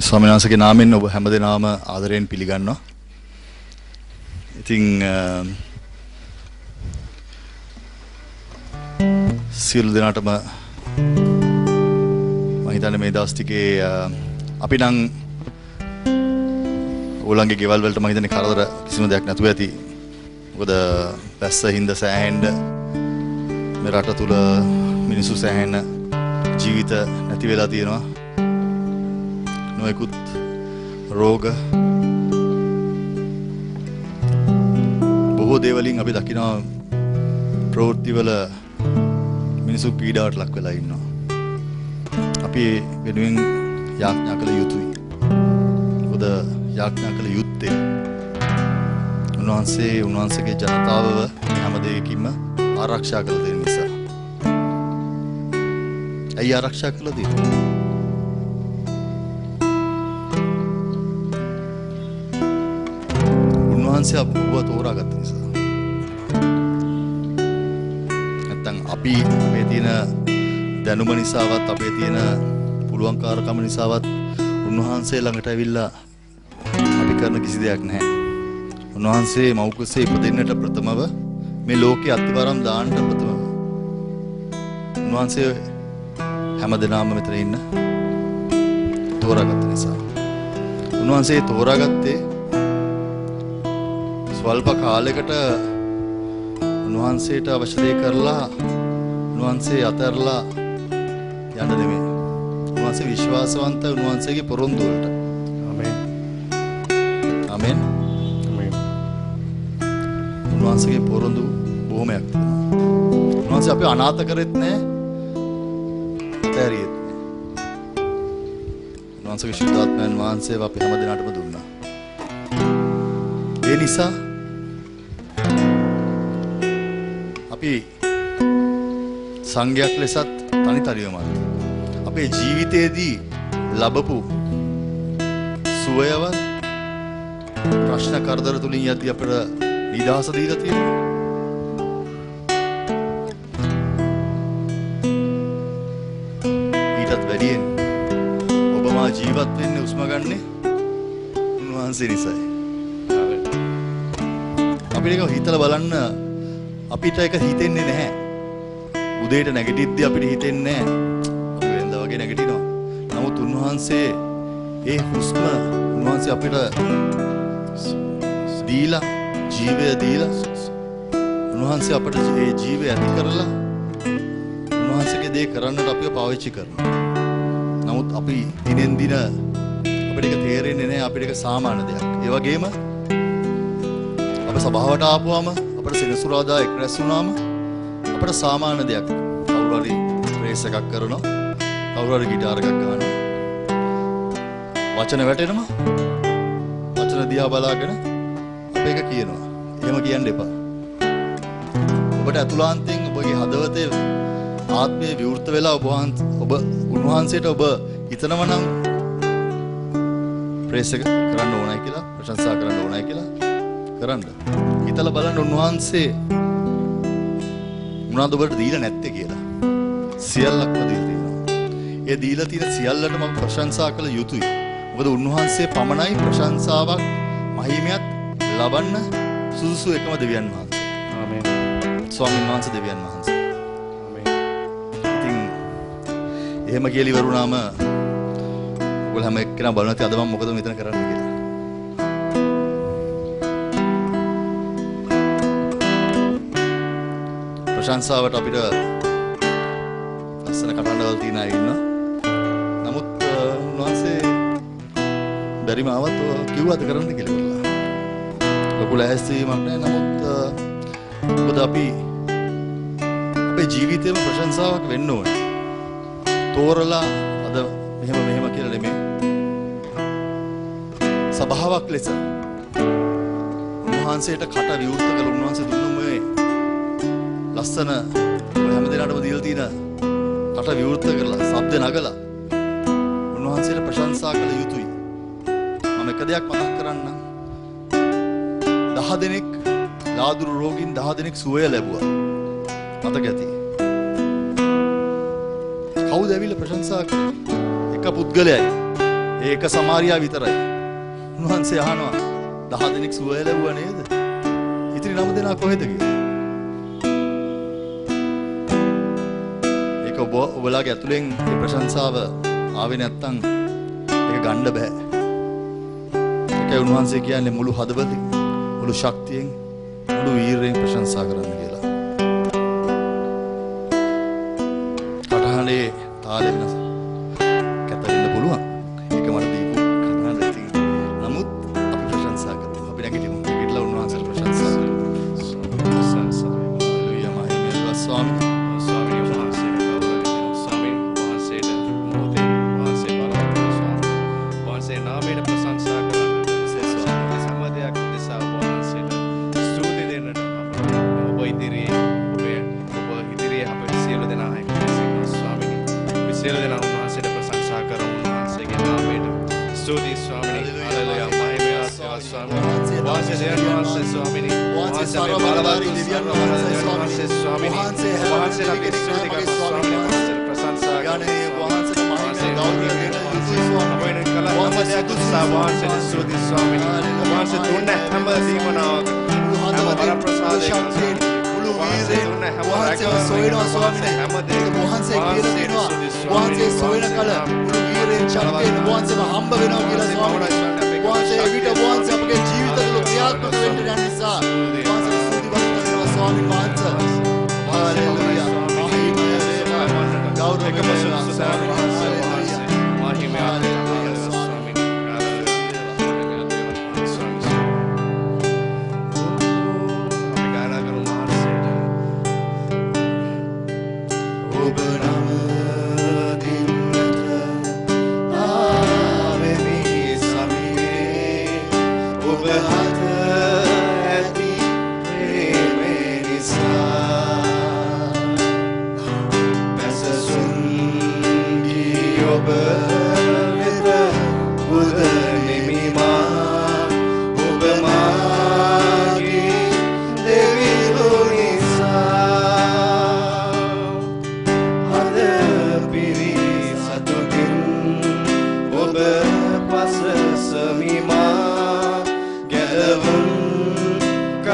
ස්වාමීන් වහන්සේගේ නාමයෙන් ඔබ හැමදෙනාම ආදරයෙන් පිළිගන්නවා. ඉතින් අ, සියලු දෙනාටම මම හිතන්නේ මේ දවස් ටිකේ අ, අපි නම් ඕලන්ගේ ගෙවල් වලට මම හිතන්නේ කරදර කිසිම දෙයක් නැතුව ඇති. මොකද වැස්ස හින්ද සෑහෙන්න මේ රට තුල මිනිස්සු සෑහෙන ජීවිත නැති වෙලා තියෙනවා. නොයෙකුත් රෝග බොහෝ දේවලින් අපි දකිනවා ප්‍රවෘත්තිවල මිනිසු පීඩාවට ලක් වෙලා ඉන්නවා. අපි ඒ වෙනුවෙන් යාඥා කළ යුතුයි. මොකද යාඥා කළ යුත්තේ උන්වහන්සේ උන්වහන්සේගේ ජනතාවව මේ හැම දෙයකින්ම ආරක්ෂා කළ දෙන නිසා. ඇයි ආරක්ෂා කළ දෙන්නේ? උන්වහන්සේ අපව තෝරාගත්ත නිසා. නැත්තම් අපි අපේ තියෙන දැනුම නිසාවත් අපේ තියෙන පුළුවන්කාරකම නිසාවත් උන්වහන්සේ ළඟට ඇවිල්ලා අපි කරන කිසි දෙයක් නැහැ. උන්වහන්සේ මෞකසේ ඉපදෙන්නට ප්‍රථමව මේ ලෝකේ අත්තිවරම් දාන්නට ප්‍රථමව. උන්වහන්සේ හැම දෙනාම මෙතන ඉන්න තෝරාගත්ත නිසා. උන්වහන්සේ තෝරාගත්තේ ස්වල්ප කාලයකට උන්වහන්සේට අවශ්‍ය දේ කරලා උන්වහන්සේ අතහැරලා යන්න නෙමෙයි. උන්වහන්සේ විශ්වාසවන්ත උන්වහන්සේගේ පොරොන්දු වලට. ආමේන්. ආමෙන්. ආමේන්. උන්වහන්සේගේ පොරොන්දු බොහොමයක් තියෙනවා. උන්වහන්සේ අපි අනාථ කරෙත් නෑ. අතහැරියෙත් නෑ. උන්වහන්සේගේ ශුද්ධාත්මයන් වහන්සේව අපි හැම දිනකටම දුන්නා. ඒ නිසා අපි සංඝයක් ලෙසත් තනි තනියමත් අපේ ජීවිතයේදී ලැබපු සුවයවත් ප්‍රශ්න කරදර තුලින් යද්දී අපිට නිදහස දීලා තියෙනවා. ඊටත් වැඩියෙන් ඔබ මා ජීවත් වෙන්නේ උස්ම ගන්නේ උන්වහන්සේ නිසායි. අපිට ඒක හිතලා බලන්න අපිට ඒක හිතෙන්නේ නැහැ. උදේට නැගිටිද්දි අපිට හිතෙන්නේ නැහැ. අපි වෙනදා වගේ නැගිටිනවා. නමුත් උන්වහන්සේ ඒ හුස්ම උන්වහන්සේ අපිට දීලා ජීවය දීලා උන්වහන්සේ අපට ඒ ජීවය ඇති කරලා උන්වහන්සේගේ දේ කරන්නට අපිව පාවිච්චි කරනවා. නමුත් අපි දිනෙන් දින අපිට ඒක තේරෙන්නේ නැහැ අපිට ඒක සාමාන්‍ය දෙයක්. ඒ වගේම අප සභාවට ආපුවාම අපට සෙනසුරාදා එක් රැස් වුණාම අපට සාමාන්‍ය දෙයක්. කවුරු හරි ප්‍රේස් එකක් කරනවා. කවුරු හරි ගිටාර එකක් ගන්නවා. වචන වැටෙනවා. වචන දිහා බලාගෙන අප ඒක කියනවා. එහෙම කියන්න එපා. ඔබට ඇතුළාන්තයෙන් ඔබගේ හදවතේ ආත්මය විවෘත වෙලා ඔබ වහන්ස- ඔබ උන්වහන්සේට ඔබ හිතනවා නම් ප්‍රේස් එක කරන්න ඕනයි කියලා ප්‍රශංසා කරන්න ඕනයි කියලා කරන්න. හිතලා බලන්න උන්වහන්සේ මොනවද ඔබට දීලා නැත්තේ කියලා. සියල්ලක්ම දීලා තියෙනවා. ඒ දීලා තියෙන සියල්ලටම අපි ප්‍රශංසා කළ යුතුයි. මොකද උන්වහන්සේ පමණයි ප්‍රශංසාවක් මහිමයක් ලබන්න සුදුසු එකම දෙවියන් වහන්සේ. ආමේන්. ස්වාමීන් වහන්සේ දෙවියන් වහන්සේ. ආමේන්. ඉතින් එහෙම කියලා ඉවරුනාම ඔයගොල්ලෝ හැම එක්කෙනා බලනවා ඉතින් අද මම මොකද මෙතන කරන්න කියලා. ප්‍රශංසාවට අපිට ලස්සන කටහඬවල් තියෙන අය ඉන්නවා. නමුත් අ, උන්වහන්සේ බැරිම ආවත් ඔය කිව්වද කරන්න කියලා ඉවරලා. ලොකු ලෑස්තිවීමක් නැහැ. නමුත් අ, මොකද අපි අපේ ජීවිතේම ප්‍රශංසාවක් වෙන්න ඕනේ. තෝරලා අද මෙහෙම මෙහෙම කියලා නෙමෙයි. සභාවක් ලෙස උන්වහන්සේට කට විවෘත කළ උන්වහන්සේ දුන්නු මේ ලස්සන හැම දෙනාටම දීලා තියෙන රට විවෘත කරලා ශබ්ද නගලා උන්වහන්සේට ප්‍රශංසා කළ යුතුයි. මම එක දෙයක් මතක් කරන්නම්. 10 දෙනෙක් ලාදුරු රෝගීන් 10 දෙනෙක් සුවය ලැබුවා. මතක ඇති. කවුද ඇවිල්ලා ප්‍රශංසා කළේ? එක පුද්ගලයයි. ඒක සමාරියා විතරයි. උන්වහන්සේ අහනවා 10 දෙනෙක් සුවය ලැබුවා නේද? ඉතින් නම දෙනා කොහෙද ගියේ? ඒක ඔබ ඔබලාගේ ඇතුලෙන් ඒ ප්‍රශංසාව ආවේ නැත්තම් ඒක ගන්න බෑ. ඒකයි උන්වහන්සේ කියන්නේ මුළු හදවතින්, මුළු ශක්තියෙන්, මුළු වීරයෙන් ප්‍රශංසා කරන්න කියලා. කටහඬේ තාලෙ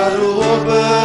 para o bem.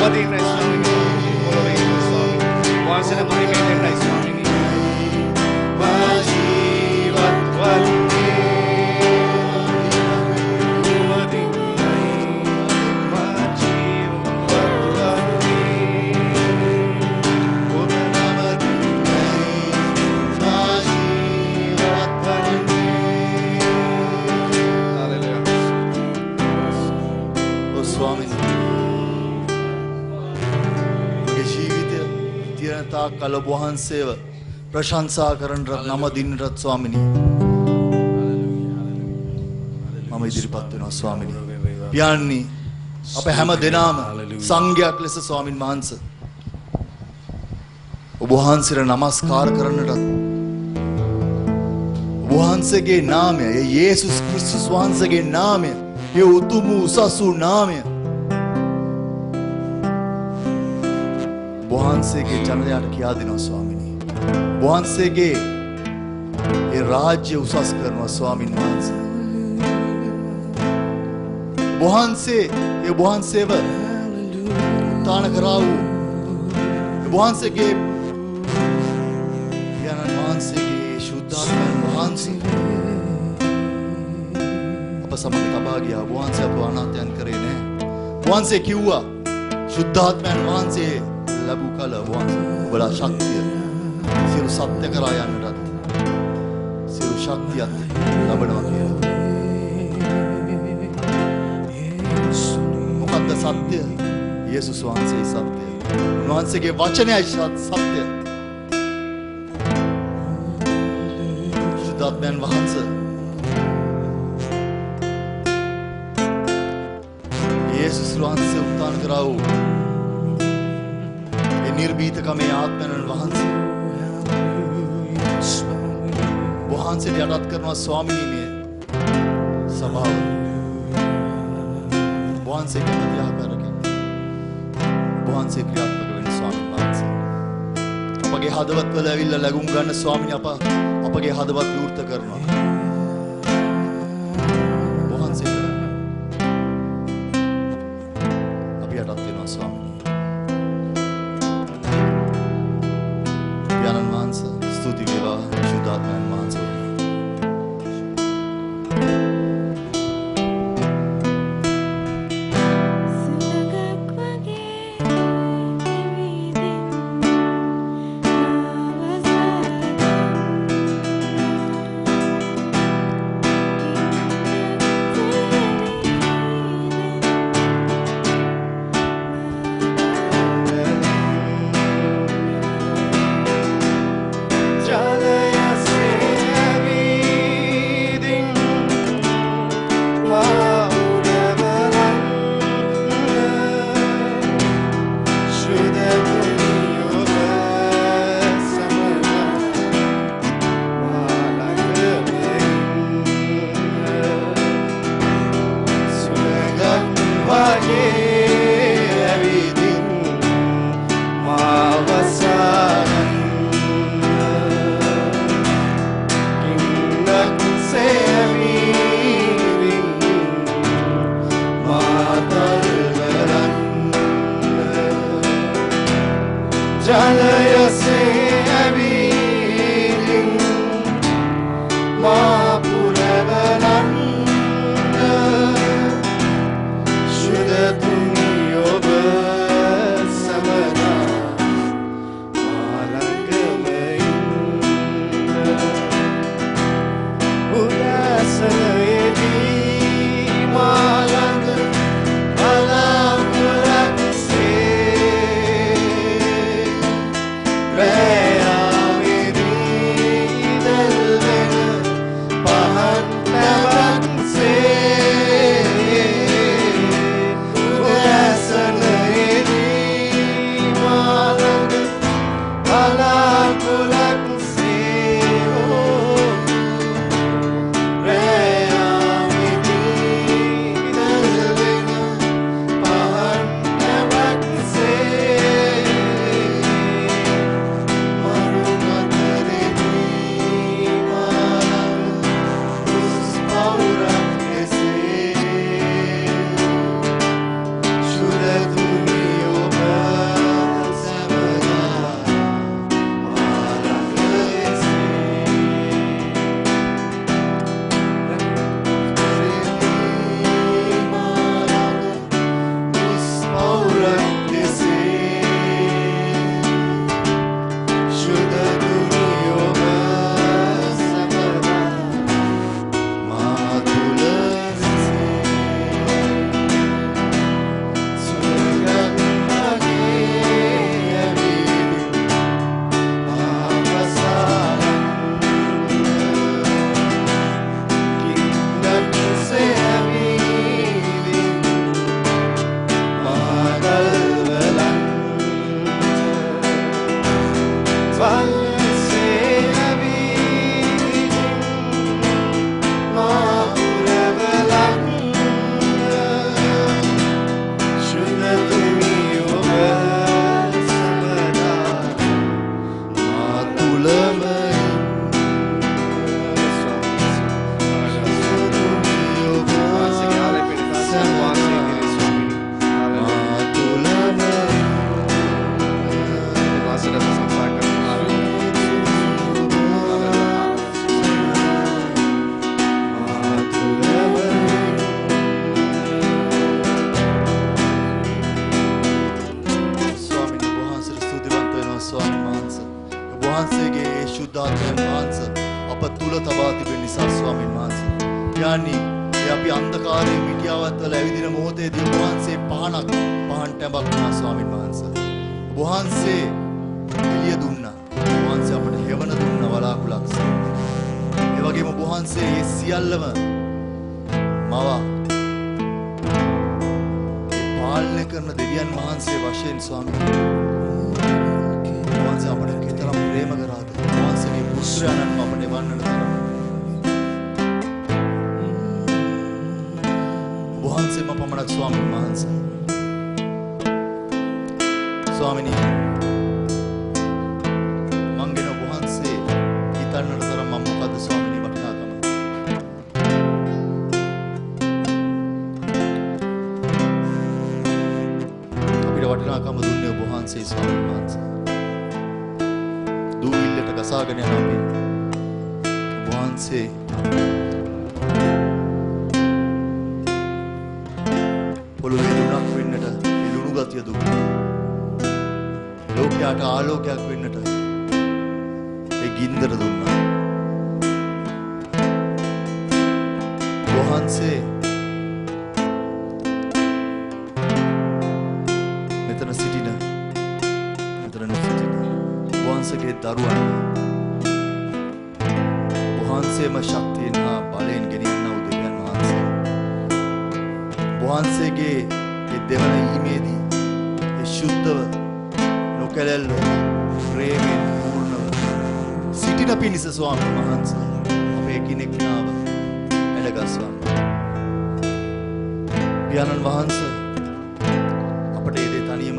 what Once in a වහන්සේව ප්‍රශංසා කරන්නට නම දින්නටත් ස්වාමිනී. මම ඉදිරිපත් වෙනවා ස්වාමිනී. පියන්නේ අප හැම දෙනාම සංඝයක් ලෙස ස්වාමින් වහන්ස. ඔබ වහන්සේට নমස්කාර කරන්නටත් ඔබ වහන්සේගේ නාමය ඒ යේසුස් ක්‍රිස්තුස් වහන්සේගේ නාමය ඒ උතුම් උසස් වූ නාමය වහන්සේගේ ජනයාට කියා වහන්සේගේ ඒ රාජ්‍ය උසස් කරනවා ස්වාමින් වහන්සේ. වහන්සේ ඒ වහන්සේව උත්තාන කරා වූ ඒ වහන්සේගේ පියාණන් වහන්සේගේ ශුද්ධාත්මයන් වහන්සේ. අප සමග තබා ගියා. වහන්සේ අප අනාථයන් කරේ නෑ. වහන්සේ කිව්වා ශුද්ධාත්මයන් වහන්සේ ලැබූ කල වහන්සේ ඔබලා ශක්තිය සියලු සත්‍ය කරා යන්නටත් සියලු ශක්තියත් ලබනවා කියලා. මොකක්ද සත්‍ය? යේසුස් වහන්සේ සත්‍යය. උන්වහන්සේගේ වචනයයි සත්- සත්‍යය. ශුද්ධාත්මයන් වහන්සේ යටත් කරනවා ස්වාමිනී. මේ සභාව. වහන්සේ කැමති ආකාරකින් වහන්සේ ක්‍රියාත්මක වෙන ස්වාමීන් වහන්සේ. අපගේ හදවත්වල ඇවිල්ලා ලැබුම් ගන්න ස්වාමිනී අප අපගේ හදවත් විවෘත කරනවා.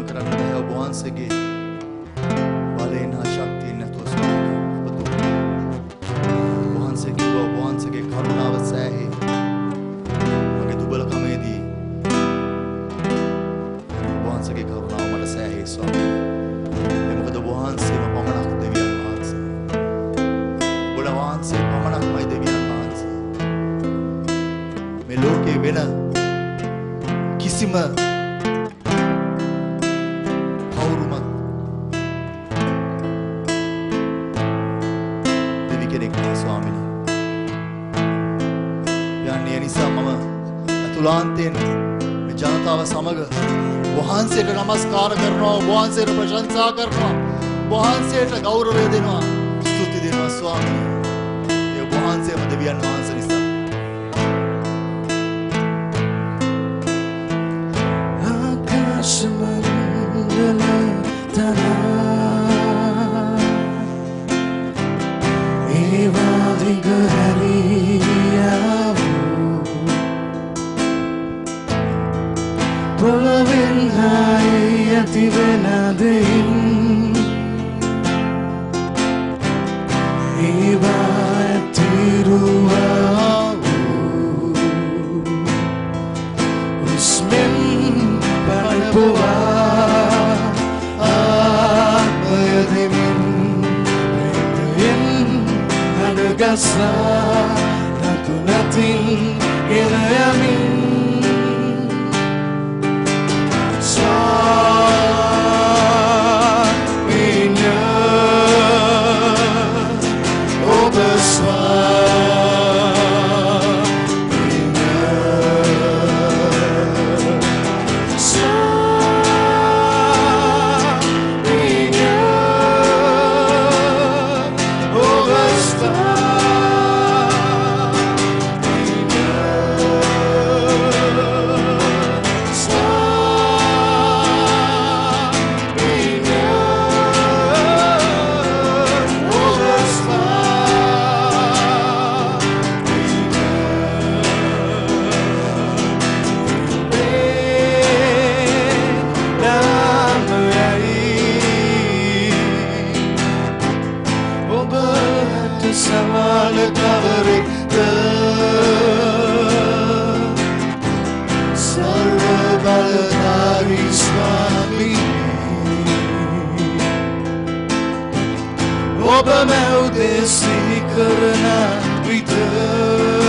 Kravdel, Boan Segui. වහන්සේට ප්‍රශංසා කරනවා. වහන්සේට ගෞරවය දෙනවා. ස්තුති දෙනවා ස්වාමී. ඒ වහන්සේම දෙවියන් වහන්සේ pe meu de sicărna uităm.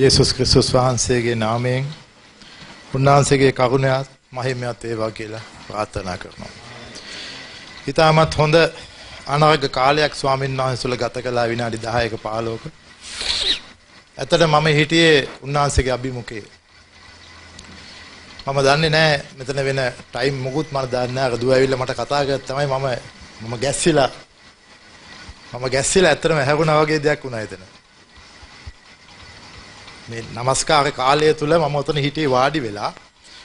යේසුස් ක්‍රිස්තුස් වහන්සේගේ නාමයෙන් උන්වහන්සේගේ කරුණාත් මහිමයත් වේවා කියලා ප්‍රාර්ථනා කරනවා. ඊටමත් හොඳ අනාගත කාලයක් ස්වාමීන් වහන්සේලා ගත කළා විනාඩි 10ක 15ක. ඇත්තට මම හිටියේ උන්වහන්සේගේ අභිමුඛයේ. මම දන්නේ නැහැ මෙතන වෙන ටයිම් මොකුත් මම දන්නේ නැහැ. දුව ඇවිල්ලා මට කතා කරත් තමයි මම මම ගැස්සිලා මම ගැස්සිලා ඇත්තටම හැරුණා වගේ දෙයක් වුණා එතන. මේ নমස්කාර කාලය තුල මම උතන හිටියේ වාඩි වෙලා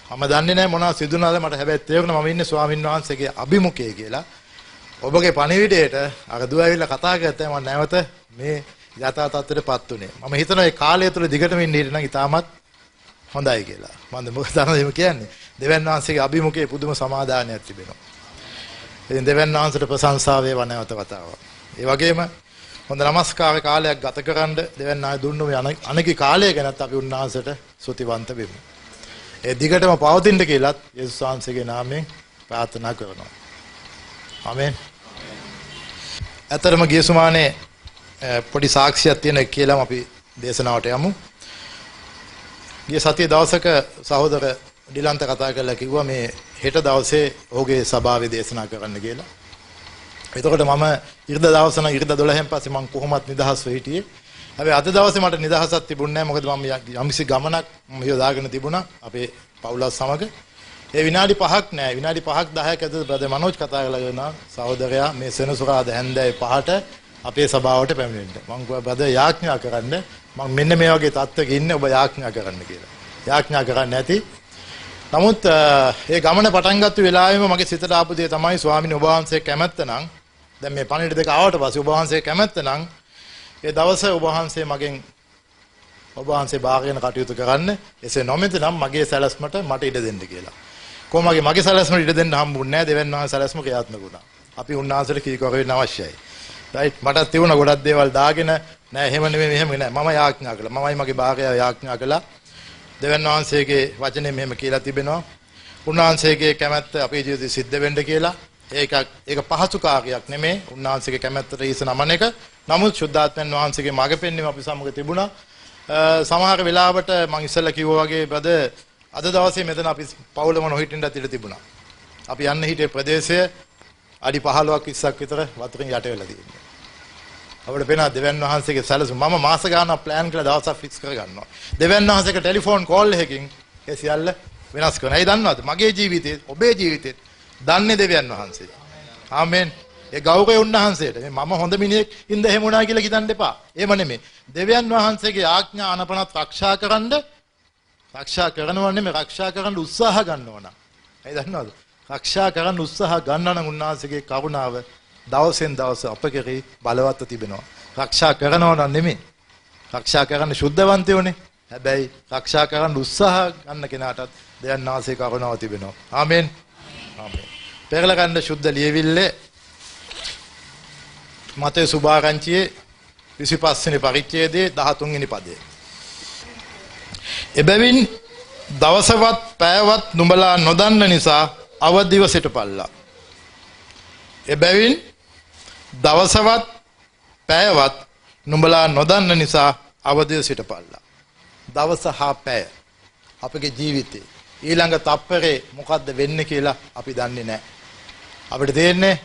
මම දන්නේ නැහැ මොනවද සිදුනාද මට හැබැයි තේරුණා මම ඉන්නේ ස්වාමීන් වහන්සේගේ අභිමුඛයේ කියලා. ඔබගේ පණිවිඩයට අර දුව ඇවිල්ලා කතා කරද්දී මම නැවත මේ යථා තත්ත්වයටපත් උනේ. මම හිතනවා මේ කාලය තුල දිගටම ඉන්න හිටියනම් ඉතාමත් හොඳයි කියලා. මම මොකද එහෙම කියන්නේ? දෙවන් වහන්සේගේ අභිමුඛයේ පුදුම සමාදානයක් තිබෙනවා. ඉතින් දෙවන් වහන්සේට ප්‍රශංසාව වේවා නැවත වතාවක්. ඒ වගේම හොඳ নমස්කාර කාලයක් ගත කරන්න දෙවන් ආය දුන්නු මේ අනගි කාලය ගැනත් අපි උන්වහන්සේට ස්තුතිවන්ත වෙමු. ඒ දිගටම පවතින්න කියලත් යේසුස් වහන්සේගේ නාමයෙන් ප්‍රාර්ථනා කරනවා. ආමෙන්. ඇතරම ගිය සුමානේ පොඩි සාක්ෂියක් තියෙන කියලා අපි දේශනාවට යමු. ගිය සතියේ දවසක සහෝදර ඩිලන්ත කතා කරලා කිව්වා මේ හෙට දවසේ ඔහුගේ සභාවේ දේශනා කරන්න කියලා. එතකොට මම ඉරිදා දවස නම් ඉරිදා 12න් පස්සේ මම කොහොමත් නිදහස්ව හිටියේ. හැබැයි අද දවසේ මට නිදහසක් තිබුණේ නැහැ. මොකද මම යම්කිසි ගමනක් මම යොදාගෙන තිබුණා අපේ පවුලත් සමග. ඒ විනාඩි 5ක් නෑ. විනාඩි 5ක් 10ක ඇතුළත බ්‍රදර් මනෝජ් කතා කරලා කියනවා සහෝදරයා මේ සෙනසුරාදා හැන්දෑවේ 5ට අපේ සභාවට පැමිණෙන්න. මම කිව්වා බ්‍රදර් යාඥා කරන්න. මම මෙන්න මේ වගේ තත්ත්වයක ඉන්නේ ඔබ යාඥා කරන්න කියලා. යාඥා කරන්න නැති. නමුත් ඒ ගමන පටන් ගත්ත වෙලාවෙම මගේ සිතට ආපු දේ තමයි ස්වාමීන් වහන්සේ කැමැත්ත නම් දැන් මේ පණිවිඩ දෙක ආවට පස්සේ ඔබ වහන්සේ කැමැත්ත නම් ඒ දවසේ ඔබ වහන්සේ මගෙන් ඔබ වහන්සේ භාගයෙන් කටයුතු කරන්න එසේ නොමෙත නම් මගේ සැලැස්මට මට ඉඩ දෙන්න කියලා. කොහොමගේ මගේ සැලැස්මට ඉඩ දෙන්න හම්බුන්නේ නැහැ දෙවෙන් වහන්සේ සැලැස්ම ක්‍රියාත්මක වුණා. අපි උන්වහන්සේට කීකර වෙන්න අවශ්‍යයි. රයිට් මටත් තිබුණා ගොඩක් දේවල් දාගෙන නෑ එහෙම නෙමෙයි මෙහෙම නෑ මම යාඥා කළා. මමයි මගේ භාගය යාඥා කළා. දෙවන් වහන්සේගේ වචනේ මෙහෙම කියලා තිබෙනවා. උන්වහන්සේගේ කැමැත්ත අපේ ජීවිතේ සිද්ධ වෙන්න කියලා. ඒක ඒක පහසු කාර්යයක් නෙමෙයි. උන්වහන්සේගේ කැමැත්තට ඊස නමන එක. නමුත් ශුද්ධාත්මයන් වහන්සේගේ මඟ පෙන්වීම අපි සමග තිබුණා. සමහර වෙලාවට මම ඉස්සෙල්ලා කිව්වා වගේ බද අද දවසේ මෙතන අපි පවුලම නොහිටින්නත් ඉඩ තිබුණා. අපි යන්න හිටියේ ප්‍රදේශය අඩි 15ක් 20ක් විතර වතුරින් යට වෙලා තියෙනවා. අපිට පේනවා දෙවන් වහන්සේගේ සැලසුම මම මාස ගානක් ප්ලෑන් කරලා දවසක් ෆික්ස් කරගන්නවා. දෙවන් වහන්සේගේ ටෙලිෆෝන් කෝල් එකකින් ඒ සියල්ල වෙනස් කරනවා. ඒ දන්නවද? මගේ ජීවිතේ, ඔබේ ජීවිතේ දන්නේ දෙවියන් වහන්සේ. ආමෙන්. ඒ ගෞරවය උන්වහන්සේට. මේ මම හොඳ මිනිහෙක් ඉඳ එහෙම වුණා කියලා හිතන්න එපා. එහෙම නෙමෙයි. දෙවියන් වහන්සේගේ ආඥා අනපනත් ආරක්ෂා කරන්න ආරක්ෂා කරනවා නෙමෙයි ආරක්ෂා කරන්න උත්සාහ ගන්නවා නම්. ඒ දන්නවද? ආරක්ෂා කරන්න උත්සාහ ගන්නා නම් උන්වහන්සේගේ කරුණාව දවසෙන් දවස අප කෙරෙහි බලවත්ව තිබෙනවා. ආරක්ෂා කරනවා නම් නෙමෙයි. ආරක්ෂා කරන්න සුද්ධවන්තයෝනේ. හැබැයි ආරක්ෂා කරන්න උත්සාහ ගන්න කෙනාටත් දෙයන් වාසේ කරුණාව තිබෙනවා. ආමෙන්. ආමෙන්. පෙරලා ගන්න සුද්ධ ලියවිල්ලේ මතේ සුභාරංචියේ 25 වෙනි පරිච්ඡේදයේ 13 වෙනි පදයේ. එබැවින් දවසවත් පෑවත් නුඹලා නොදන්න නිසා අවදිව සිටපල්ලා. එබැවින් දවසවත් පෑවත් නුඹලා නොදන්න නිසා අවදිව සිටපල්ලා. දවස හා පැය අපගේ ජීවිතේ ඊළඟ තප්පරේ මොකද්ද වෙන්නේ කියලා අපි දන්නේ නැහැ. අපිට තේරෙන්නේ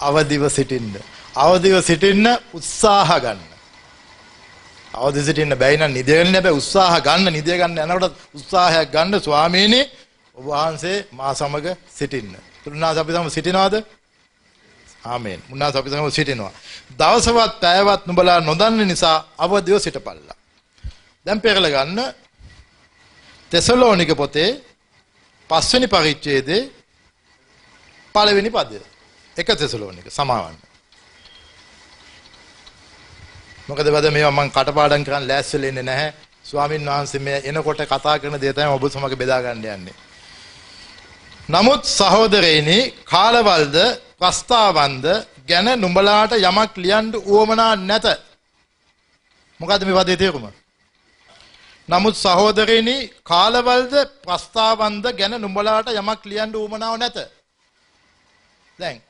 අවදිව සිටින්න. අවදිව සිටින්න උත්සාහ ගන්න. අවදි සිටින්න බැයි නම් නිදෙන්න බෑ උත්සාහ ගන්න නිදය ගන්න යනකොට උත්සාහයක් ගන්න ස්වාමීනි ඔබ වහන්සේ මා සමග සිටින්න. තුන්නාස අපි සමග සිටිනවද? ආමේන්. මුන්නාස අපි සමග සිටිනවා. දවසවත් පැයවත් නුඹලා නොදන්න නිසා අවදිව සිටපල්ලා. දැන් පෙරලා ගන්න තෙසලෝනික පොතේ පස්වෙනි පරිච්ඡේදයේ පළවෙනි පදය. එක තෙසලෝනික සමාවන්න. මොකද බද මේවා මම කටපාඩම් කරන් ලෑස්තිලා ඉන්නේ නැහැ. ස්වාමින් වහන්සේ මේ එනකොට කතා කරන දේ තමයි ඔබ සමග බෙදා ගන්න යන්නේ. නමුත් සහෝදරයනි කාලවල්ද ප්‍රස්තාවන්ද ගැන නුඹලාට යමක් ලියන්න උවමනා නැත. මොකද්ද මේ පදේ තේරුම? නමුත් සහෝදරයනි කාලවල්ද ප්‍රස්තාවන්ද ගැන නුඹලාට යමක් ලියන්න උවමනාව නැත. දැන්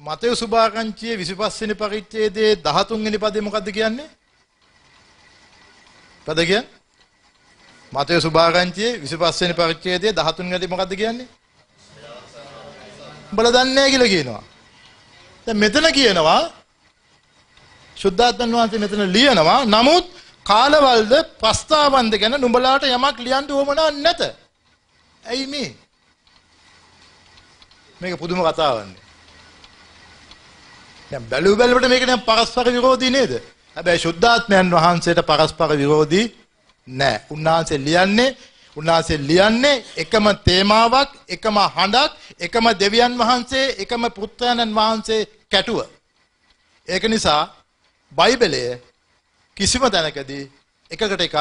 මතේ සුභාකංචියේ 25 වෙනි පරිච්ඡේදයේ 13 වෙනි පදේ මොකද්ද කියන්නේ? පද කියන්නේ? මතය සුභාරංචියේ 25 වෙනි පරිච්ඡේදයේ 13 ගති මොකද්ද කියන්නේ? උඹලා දන්නේ නැහැ කියලා කියනවා. දැන් මෙතන කියනවා සුද්ධාත්මන් වහන්සේ මෙතන ලියනවා නමුත් කාලවලද ප්‍රස්තාවන්ද ගැන නුඹලාට යමක් ලියන්න උවමනා නැත. ඇයි මේ? මේක පුදුම කතාවක්නේ. දැන් බැලු බැලුවට මේක දැන් පරස්පර විරෝධී නේද? හැබැයි සුද්ධාත්මයන් වහන්සේට පරස්පර විරෝධී නෑ. උන්වහන්සේ ලියන්නේ උන්වහන්සේ ලියන්නේ එකම තේමාවක්, එකම හඬක්, එකම දෙවියන් වහන්සේ, එකම පුත්‍රයන්න් වහන්සේ කැටුව. ඒක නිසා බයිබලයේ කිසිම තැනකදී එකකට එකක්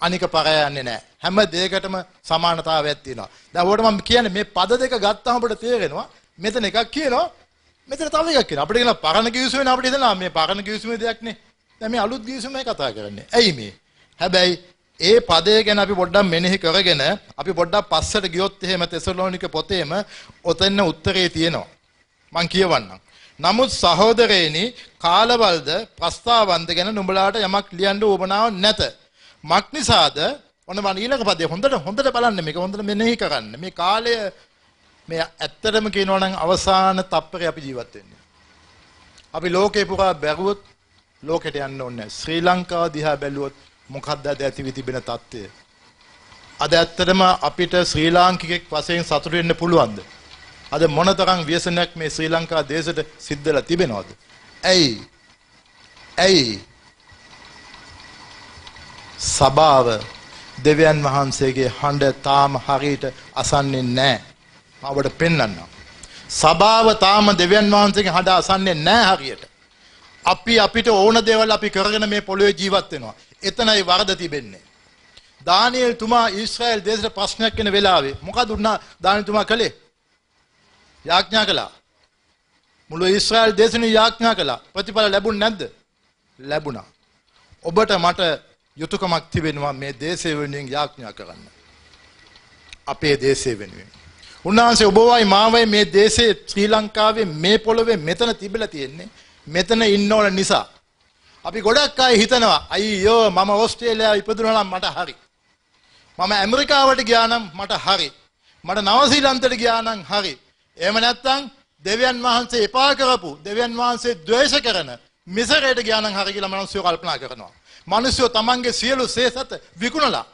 අනික පරය යන්නේ නැහැ. හැම දෙයකටම සමානතාවයක් තියෙනවා. දැන් ඔයාලට මම කියන්නේ මේ පද දෙක ගත්තාම අපිට තේරෙනවා මෙතන එකක් කියනවා මෙතන තව එකක් කියනවා. අපිට කියනවා පරණ කිවිසුමේ අපිට හිතනවා මේ පරණ කිවිසුමේ දෙයක් නේ. දැන් මේ අලුත් කිවිසුමයි කතා කරන්නේ. ඇයි මේ? හැබැයි ඒ පදය ගැන අපි පොඩ්ඩක් මෙනෙහි කරගෙන අපි පොඩ්ඩක් පස්සට ගියොත් එහෙම තෙසලෝනික පොතේම ඔතෙන්න උත්තරේ තියෙනවා. මං කියවන්නම්. නමුත් සහෝදරයනි කාලවලද ප්‍රස්තාවන්ද ගැන නුඹලාට යමක් ලියන්න උවමනාවක් නැත. මක් නිසාද ඔන්න මම ඊළඟ පදේ හොඳට හොඳට බලන්න මේක හොඳට මෙනෙහි කරන්න. මේ කාලය මේ ඇත්තටම කියනවා නම් අවසාන තප්පරේ අපි ජීවත් වෙන්නේ. අපි ලෝකේ පුරා බැරුවොත් ලෝකෙට යන්න ඕනේ නැහැ. ශ්‍රී ලංකාව දිහා බැලුවොත් මොකක්ද අද ඇතිවි තිබෙන தත්ත්වය? අද ඇත්තටම අපිට ශ්‍රී ලාංකිකෙක් වශයෙන් සතුටු වෙන්න පුළුවන්ද? අද මොනතරම් ව්‍යසනයක් මේ ශ්‍රී ලංකා දේශයට සිද්ධලා තිබෙනවද? ඇයි? ඇයි? සබාව දෙවියන් වහන්සේගේ හඬ තාම හරියට අසන්නේ නැහැ. මවට පෙන්වන්නම්. සබාව තාම දෙවියන් වහන්සේගේ හඬ අසන්නේ නැහැ හරියට. අපි අපිට ඕන දේවල් අපි කරගෙන මේ පොළොවේ ජීවත් වෙනවා. එතනයි වරද තිබෙන්නේ. දානියෙල් තුමා ඊශ්‍රායල් දේශයට ප්‍රශ්නයක් වෙන වෙලාවේ මොකද උන්නා දානියෙල් තුමා කළේ? යාඥා කළා. මුළු ඊශ්‍රායල් දේශනේ යාඥා කළා. ප්‍රතිඵල ලැබුණ නැද්ද? ලැබුණා. ඔබට මට යුතුයකමක් තිබෙනවා මේ දේශය වෙනුවෙන් යාඥා කරන්න. අපේ දේශය වෙනුවෙන්. උන්වහන්සේ ඔබවයි මාවයි මේ දේශයේ ශ්‍රී ලංකාවේ මේ පොළොවේ මෙතන තිබිලා තියෙන්නේ. මෙතන ඉන්න ඕන නිසා. අපි ගොඩක් අය හිතනවා අයියෝ මම ඕස්ට්‍රේලියාවේ ඉපදුනා නම් මට හරි. මම ඇමරිකාවට ගියා නම් මට හරි. මට නවසීලන්තයට ගියා නම් හරි. එහෙම නැත්නම් දෙවියන් වහන්සේ එපා කරපු දෙවියන් වහන්සේ ද්වේෂ කරන මිසරයට ගියා නම් හරි කියලා මිනිස්සු කල්පනා කරනවා. මිනිස්සු තමන්ගේ සියලු සේසත විකුණලා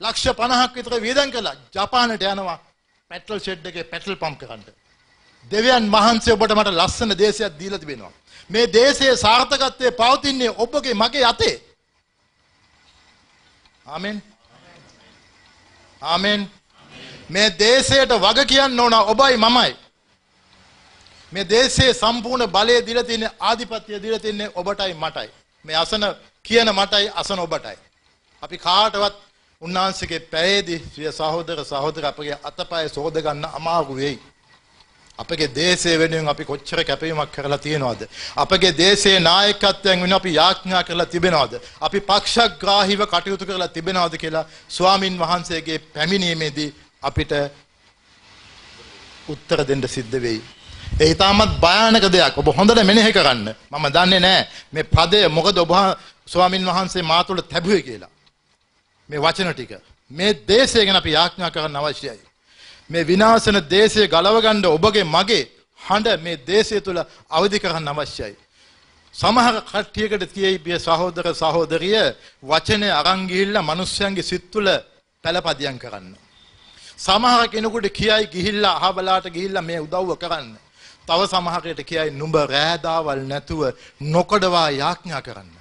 ලක්ෂ 50ක් විතර වියදම් කළා ජපානට යනවා පෙට්‍රල් ෂෙඩ් එකේ පෙට්‍රල් පම්ප් කරන්න. දෙවියන් වහන්සේ ඔබට මට ලස්සන දේශයක් දීලා තිබෙනවා. මේ දේශයේ සාර්ථකත්වයේ පවතින්නේ ඔබගේ මගේ අතේ. ආමෙන්. ආමෙන්. මේ දේශයට වග කියන්න ඕන ඔබයි මමයි. මේ දේශයේ සම්පූර්ණ බලය දීලා තියෙන්නේ ආධිපත්‍ය දීලා තියෙන්නේ ඔබටයි මටයි. මේ අසන කියන මටයි අසන ඔබටයි. අපි කාටවත් උන්වහන්සේගේ පැයේදී සිය සහෝදර සහෝදර අපගේ අතපය සෝද ගන්න අමාරු වෙයි. අපගේ දේශය වෙනුවෙන් අපි කොච්චර කැපවීමක් කරලා තියෙනවද? අපගේ දේශයේ නායකත්වයෙන් වෙන අපි යාඥා කරලා තිබෙනවද? අපි පක්ෂග්‍රාහීව කටයුතු කරලා තිබෙනවද කියලා ස්වාමින් වහන්සේගේ පැමිණීමේදී අපිට උත්තර දෙන්න සිද්ධ වෙයි. ඒ ඊටමත් භයානක දෙයක්. ඔබ හොඳට මෙනෙහි කරන්න. මම දන්නේ නැහැ මේ පදය මොකද ඔබ ස්වාමින් වහන්සේ මා තුළ තැබුවේ කියලා. මේ වචන ටික. මේ දේශය ගැන අපි යාඥා කරන්න අවශ්‍යයි. මේ විනාශන දේශය ගලව ගන්න ඔබගේ මගේ හඬ මේ දේශය තුළ අවදි කරන්න අවශ්‍යයි. සමහර කට්ටියකට තියෙයි බිය සහෝදර සහෝදරිය වචනේ අරන් ගිහිල්ලා මිනිස්යන්ගේ සිත් තුළ පළපදියම් කරන්න. සමහර කෙනෙකුට කියයි ගිහිල්ලා අහබලාට ගිහිල්ලා මේ උදව්ව කරන්න. තව සමහරකට කියයි නුඹ රෑදාවල් නැතුව නොකඩවා යාඥා කරන්න.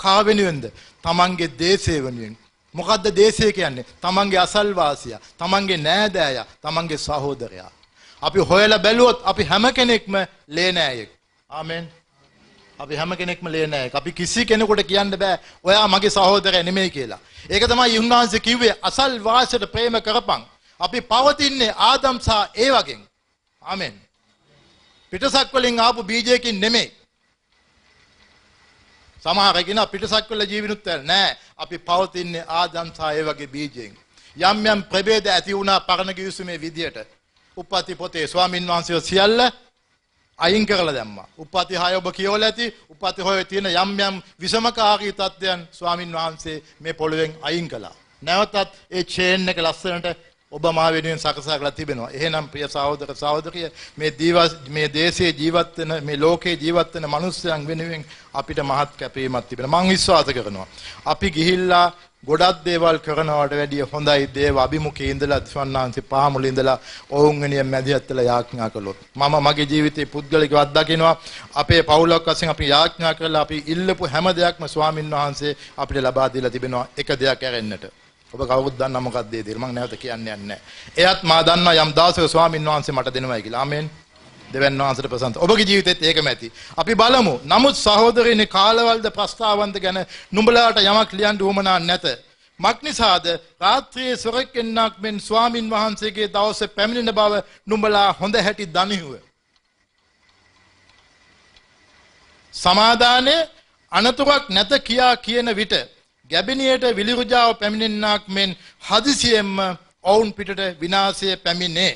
කා වෙනුවෙන්ද? තමන්ගේ දේශය වෙනුවෙන්. මොකද්ද දේශය කියන්නේ? තමන්ගේ අසල්වාසියා, තමන්ගේ නෑදෑයා, තමන්ගේ සහෝදරයා. අපි හොයලා බැලුවොත් අපි හැම කෙනෙක්ම ලේනෑයෙක්. ආමෙන්. අපි හැම කෙනෙක්ම ලේනෑයෙක්. අපි කිසි කෙනෙකුට කියන්න බෑ ඔයා මගේ සහෝදරයා නෙමෙයි කියලා. ඒක තමයි උන්වහන්සේ කිව්වේ අසල්වාසයට ප්‍රේම කරපන්. අපි පවතින්නේ ආදම් සහ ඒ වගේ. ආමෙන්. පිටසක් වලින් ආපු බීජයකින් නෙමෙයි. සමහර කෙනා පිටසක් වල ජීවිනුත් නෑ. අපි පවතින්නේ ආදම් සහ ඒ වගේ බීජයෙන්. යම් යම් ප්‍රභේද ඇති වුණා පරණ කිවිසුමේ විදියට. උප්පත්ති පොතේ ස්වාමින් වහන්සේ සියල්ල අයින් කරලා දැම්මා. උප්පත්ති හය ඔබ කියවලා ඇති. උප්පත්ති හොයේ තියෙන යම් යම් විෂමකාරී තත්ත්වයන් ස්වාමින් වහන්සේ මේ පොළවෙන් අයින් කළා. නැවතත් ඒ චේන් එක ලස්සනට ඔබ මා වෙනුවෙන් සකසා කරලා තිබෙනවා. එහෙනම් ප්‍රිය සහෝදර සහෝදරිය මේ දීවස් මේ දේශයේ ජීවත් වෙන මේ ලෝකේ ජීවත් වෙන මිනිස්යන් වෙනුවෙන් අපිට මහත් කැපවීමක් තිබෙනවා. මම විශ්වාස කරනවා. අපි ගිහිල්ලා ගොඩක් දේවල් කරනවට වැඩිය හොඳයි දේව අභිමුඛයේ ඉඳලා දිවන්නාන්සේ පහමුල ඉඳලා ඔවුන් වෙනින් මැදිහත්ලා යාඥා කළොත් මම මගේ ජීවිතේ පුද්ගලිකව අත්දකිනවා අපේ පවුලක් වශයෙන් අපි යාඥා කරලා අපි ඉල්ලපු හැම දෙයක්ම ස්වාමින් වහන්සේ අපිට ලබා දීලා තිබෙනවා එක දෙයක් ඇරෙන්නට ඔබ කවුරුත් දන්නා මොකක්ද ඒ දේ මම නැවත කියන්න යන්නේ නැහැ එයත් මා දන්නා යම් දවසක ස්වාමින් වහන්සේ මට දෙනවයි කියලා ආමෙන් දෙවන් වහන්සේට ප්‍රසන්න. ඔබගේ ජීවිතෙත් ඒකම ඇති. අපි බලමු. නමුත් සහෝදරයනි කාලවලද ප්‍රස්තාවන්ත ගැන නුඹලාට යමක් ලියන්න උවමනා නැත. මක්නිසාද රාත්‍රියේ සොරෙක්ෙන්නක් මෙන් ස්වාමින් වහන්සේගේ දවසේ පැමිණෙන බව නුඹලා හොඳ හැටි දනිහුව. සමාදානයේ අනතුරක් නැත කියා කියන විට ගැබිනියට විලිරුජාව පැමිණෙන්නක් මෙන් හදිසියෙන්ම ඔවුන් පිටට විනාශය පැමිණේ.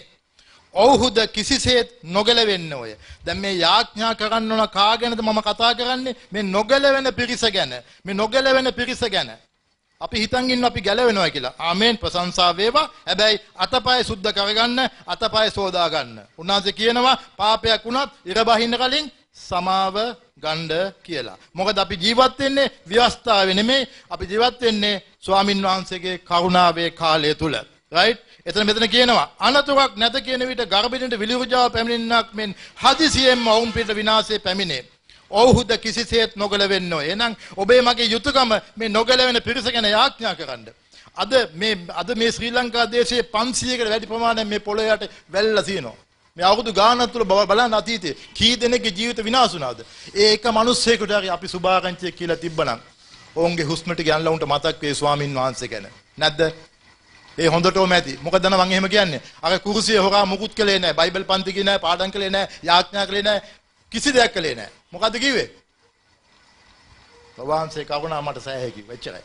ඔවුහුද කිසිසේත් නොගැලවෙන්න ඔය. දැන් මේ යාඥා කරන්න ඕන කාගෙනද මම කතා කරන්නේ? මේ නොගැලවෙන පිරිස ගැන. මේ නොගැලවෙන පිරිස ගැන. අපි හිතන් ඉන්න අපි ගැලවෙනවා කියලා. ආමෙන් ප්‍රශංසා වේවා. හැබැයි අතපය සුද්ධ කරගන්න, අතපය සෝදා ගන්න. උන්වහන්සේ කියනවා පාපයක් වුණත් ඉර බහින්න කලින් සමාව ගණ්ඩ කියලා. මොකද අපි ජීවත් වෙන්නේ ව්‍යවස්ථාවේ නෙමෙයි. අපි ජීවත් වෙන්නේ ස්වාමින් වහන්සේගේ කරුණාවේ කාලය තුල. right? එතන මෙතන කියනවා අනතුරක් නැත කියන විට ගර්භිණීට විලිරුජාව පැමිණෙන්නක් මෙන් හදිසියෙන්ම ඔවුන් පිට විනාශය පැමිණේ. ඔවුහුද කිසිසේත් නොගැලවෙන්න ඕන. එහෙනම් ඔබේ මගේ යුතුයකම මේ නොගැලවෙන පිරිස ගැන යාඥා කරන්න. අද මේ අද මේ ශ්‍රී ලංකා දේශයේ 500කට වැඩි ප්‍රමාණයක් මේ පොළොවේ යට වැල්ලා තියෙනවා. මේ අවුරුදු ගානක් තුල බලන්න අතීතයේ කී දෙනෙක්ගේ ජීවිත විනාශ වුණාද? ඒ එක මිනිස්සෙකුට හරි අපි සුභාරංචියක් කියලා තිබ්බනම් ඔවුන්ගේ හුස්ම ටික යනලා උන්ට මතක් වේ ස්වාමින් වහන්සේ ගැන. නැද්ද? ඒ හොඳටම ඇති. මොකද මම එහෙම කියන්නේ. අර කුරුසිය හොරා මුකුත් කළේ නැහැ. බයිබල් පන්ති කියේ නැහැ. පාඩම් කළේ නැහැ. යාඥා කළේ නැහැ. කිසි දෙයක් කළේ නැහැ. මොකද්ද කිව්වේ? ප්‍රවාහන්සේ කරුණා මට සෑහේ කිව්වා. එච්චරයි.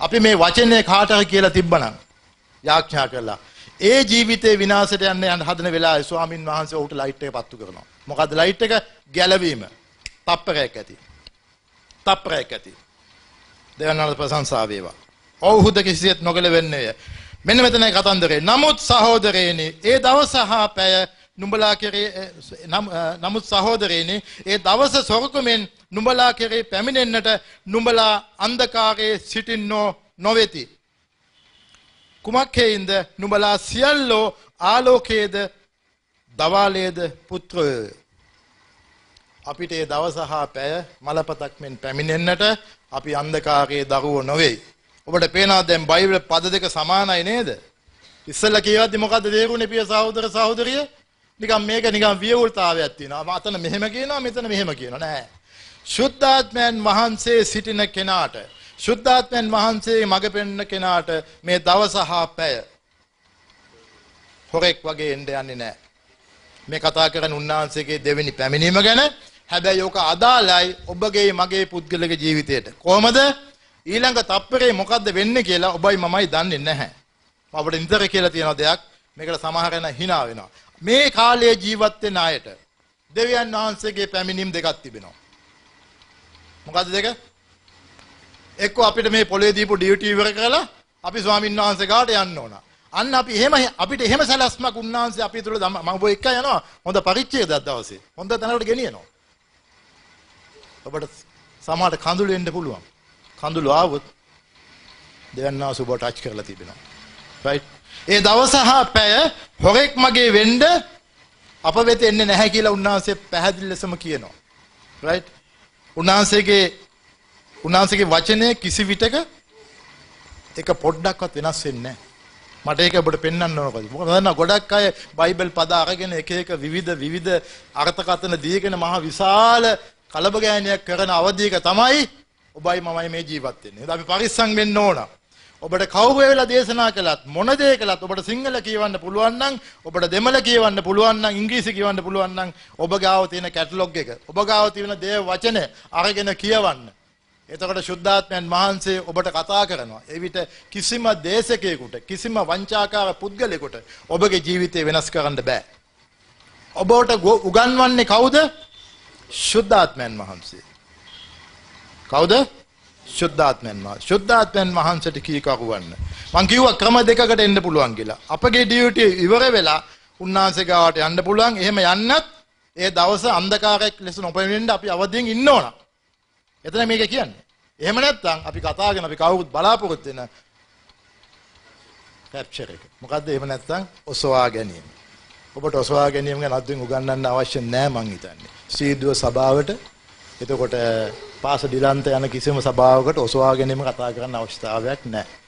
අපි මේ වචනේ කාට හරි කියලා තිබ්බනම් යාඥා කළා. ඒ ජීවිතේ විනාශයට යන්න යන හදන වෙලාවේ ස්වාමින් වහන්සේ ඔහුට ලයිට් එක පත්තු කරනවා. මොකද්ද ලයිට් එක? ගැලවීම. තප්පරයක් ඇති. තප්පරයක් ඇති. දෙවනවල ප්‍රශංසා වේවා. ඔව්හුද කිසිසේත් නොගැලවෙන්නේ. මෙන්න මෙතනයි කතන්දරේ. නමුත් සහෝදරයනි, ඒ දවස හා පැය නුඹලා කෙරේ නමුත් සහෝදරයනි ඒ දවස සොරකුමෙන් නුඹලා කෙරේ පැමිණෙන්නට නුඹලා අන්ධකාරයේ සිටින්නෝ නොවේති. කුමක් හේින්ද නුඹලා සියල්ලෝ ආලෝකයේද දවාලයේද පුත්‍රයෝ අපිට ඒ දවස හා පැය මලපතක් මෙන් පැමිණෙන්නට අපි අන්ධකාරයේ දරුවෝ නොවේ. ඔබට පේනවා දැන් බයිබල් පද දෙක සමානයි නේද? ඉස්සෙල්ලා කියවද්දි මොකද්ද තේරුනේ පිය සහෝදර සහෝදරිය? නිකන් මේක නිකන් වියවුල්තාවයක් තියෙනවා. අතන මෙහෙම කියනවා මෙතන මෙහෙම කියනවා නෑ. ශුද්ධාත්මයන් වහන්සේ සිටින කෙනාට ශුද්ධාත්මයන් වහන්සේ මඟ පෙන්වන කෙනාට මේ දවස හා පැය හොරෙක් වගේ එන්න යන්නේ නෑ. මේ කතා කරන උන්වහන්සේගේ දෙවෙනි පැමිණීම ගැන හැබැයි ඕක අදාළයි ඔබගේ මගේ පුද්ගලික ජීවිතයට. කොහොමද? ඊළඟ තප්පරේ මොකද්ද වෙන්නේ කියලා ඔබයි මමයි දන්නේ නැහැ. මම අපිට නිතර කියලා තියෙන දෙයක් මේකට සමහර අය hina වෙනවා. මේ කාලයේ ජීවත් වෙන අයට දෙවියන් වහන්සේගේ පැමිණීම් දෙකක් තිබෙනවා. මොකද්ද දෙක? එක්ක අපිට මේ පොළේ දීපු ඩියුටි ඉවර කරලා අපි ස්වාමීන් වහන්සේ ගාට යන්න ඕන. අන්න අපි එහෙම අපිට එහෙම සැලැස්මක් උන්වහන්සේ අපි තුල මම ඔබ එක්ක යනවා. හොඳ පරිච්ඡේදයක් දවසේ. හොඳ තැනකට ගෙනියනවා. ඔබට සමහරට කඳුළු එන්න පුළුවන්. කඳුළු ආවොත් දෙවන්නා සුබ ටච් කරලා තිබෙනවා. right? ඒ දවස හා පැය හොරෙක් මගේ වෙන්න අප වෙත එන්නේ නැහැ කියලා උන්වහන්සේ පැහැදිලි ලෙසම කියනවා. right? උන්වහන්සේගේ උන්වහන්සේගේ වචනය කිසි විටක එක පොඩ්ඩක්වත් වෙනස් වෙන්නේ නැහැ. මට ඒක ඔබට පෙන්වන්න ඕනකද? මොකද දන්නා ගොඩක් අය බයිබල් පද අරගෙන එක එක විවිධ විවිධ අර්ථකථන දීගෙන මහ විශාල කලබගෑනියක් කරන අවධියක තමයි ඔබයි මමයි මේ ජීවත් වෙන්නේ. අපි පරිස්සම් වෙන්න ඕන. ඔබට කවුරු වෙලා දේශනා කළත් මොන දේ කළත් ඔබට සිංහල කියවන්න පුළුවන් නම් ඔබට දෙමළ කියවන්න පුළුවන් නම් ඉංග්‍රීසි කියවන්න පුළුවන් නම් ඔබ ගාව තියෙන කැටලොග් එක ඔබ ගාව තියෙන දේව වචන අරගෙන කියවන්න. එතකොට ශුද්ධාත්මයන් වහන්සේ ඔබට කතා කරනවා. එවිට කිසිම දේශකයෙකුට කිසිම වංචාකාර පුද්ගලයෙකුට ඔබගේ ජීවිතය වෙනස් කරන්න බෑ. ඔබට උගන්වන්නේ කවුද? ශුද්ධාත්මයන් වහන්සේ. කවුද? ශුද්ධාත්මයන් වහන්සේ. ශුද්ධාත්මයන් වහන්සේට කීකරු වන්න. මං කිව්වා ක්‍රම දෙකකට එන්න පුළුවන් කියලා. අපගේ ඩියුටි ඉවර වෙලා උන්වහන්සේ ගාවට යන්න පුළුවන්. එහෙම යන්නත් ඒ දවස අන්ධකාරයක් ලෙස නොපෙනෙන්න අපි අවදියෙන් ඉන්න ඕන. එතන මේක කියන්නේ. එහෙම නැත්නම් අපි කතාගෙන අපි කවුරුත් බලාපොරොත්තු වෙන කැප්චර් එක. මොකද්ද එහෙම නැත්නම් ඔසවා ගැනීම. ඔබට ඔසවා ගැනීම ගැන අද්දුවෙන් උගන්වන්න අවශ්‍ය නැහැ මං හිතන්නේ. සීදුව සභාවට එතකොට පාස ඩිලන්ත යන කිසිම සභාවකට ඔසවා ගැනීම කතා කරන්න අවශ්‍යතාවයක් නැහැ.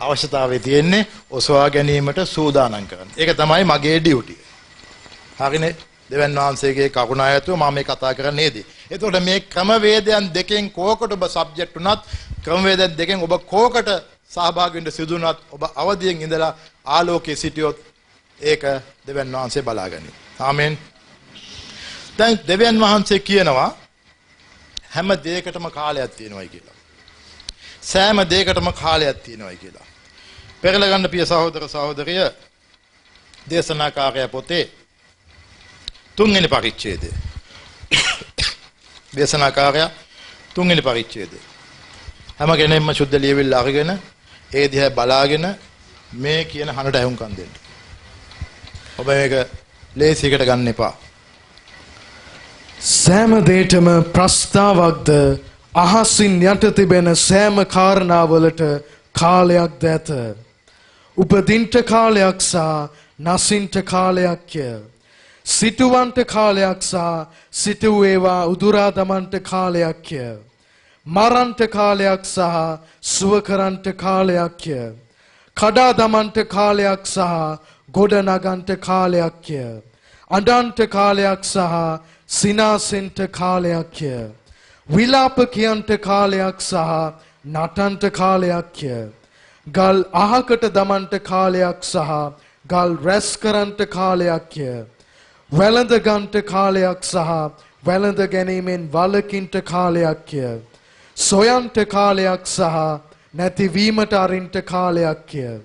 අවශ්‍යතාවය තියෙන්නේ ඔසවා ගැනීමට සූදානම් කරන්න. ඒක තමයි මගේ ඩියුටිය. හරිනේ දෙවන් වහන්සේගේ කරුණායතුව මම මේ කතා කරන්නේදී. එතකොට මේ ක්‍රමවේදයන් දෙකෙන් කෝකට ඔබ සබ්ජෙක්ට් උනත් ක්‍රමවේදයන් දෙකෙන් ඔබ කෝකට සහභාගී වෙන්න සිදු වුණත් ඔබ අවදියෙන් ඉඳලා ආලෝකයේ සිටියොත් ඒක දෙවන් වහන්සේ බලාගනි. ආමෙන්. දැන් දෙවියන් වහන්සේ කියනවා හැම දෙයකටම කාලයක් තියෙනවායි කියලා. සෑම දෙයකටම කාලයක් තියෙනවායි කියලා. පෙරල ගන්න පිය සහෝදර සහෝදරිය දේශනාකාරය පොතේ තුන්වෙනි පරිච්ඡේදය. දේශනාකාරය තුන්වෙනි පරිච්ඡේදය. හැම කෙනෙක්ම සුද්ධ ලියවිල්ල අරගෙන ඒ දිහා බලාගෙන මේ කියන හඬට ඇහුම්කන් දෙන්න. ඔබ මේක ලේසියකට ගන්න එපා. සෑම දේටම ප්‍රස්ථාවක්ද අහසින් යට තිබෙන සෑම කාරණාවලට කාලයක් ද ඇත. උපදින්ට කාලයක් සහ නසින්ට කාලයක්ය. සිටුවන්ට කාලයක් සහ සිටුවේවා උදුරා දමන්ට කාලයක්ය. මරන්ට කාලයක් සහ සුවකරන්ට කාලයක්ය. කඩා දමන්ට කාලයක් සහ ගොඩනගන්ට කාලයක්ය. අඩන්ට කාලයක් සහ සිනාසෙන්ට කාලයක්ය. විලාප කියන්ට කාලයක් සහ නටන්ට කාලයක්ය. ගල් අහකට දමන්ට කාලයක් සහ ගල් රැස් කරන්ට කාලයක්ය. වැළඳ ගන්ට කාලයක් සහ වැළඳ ගැනීමෙන් වලකින්ට කාලයක්ය. සොයන්ට කාලයක් සහ නැතිවීමට අරින්ට කාලයක්ය.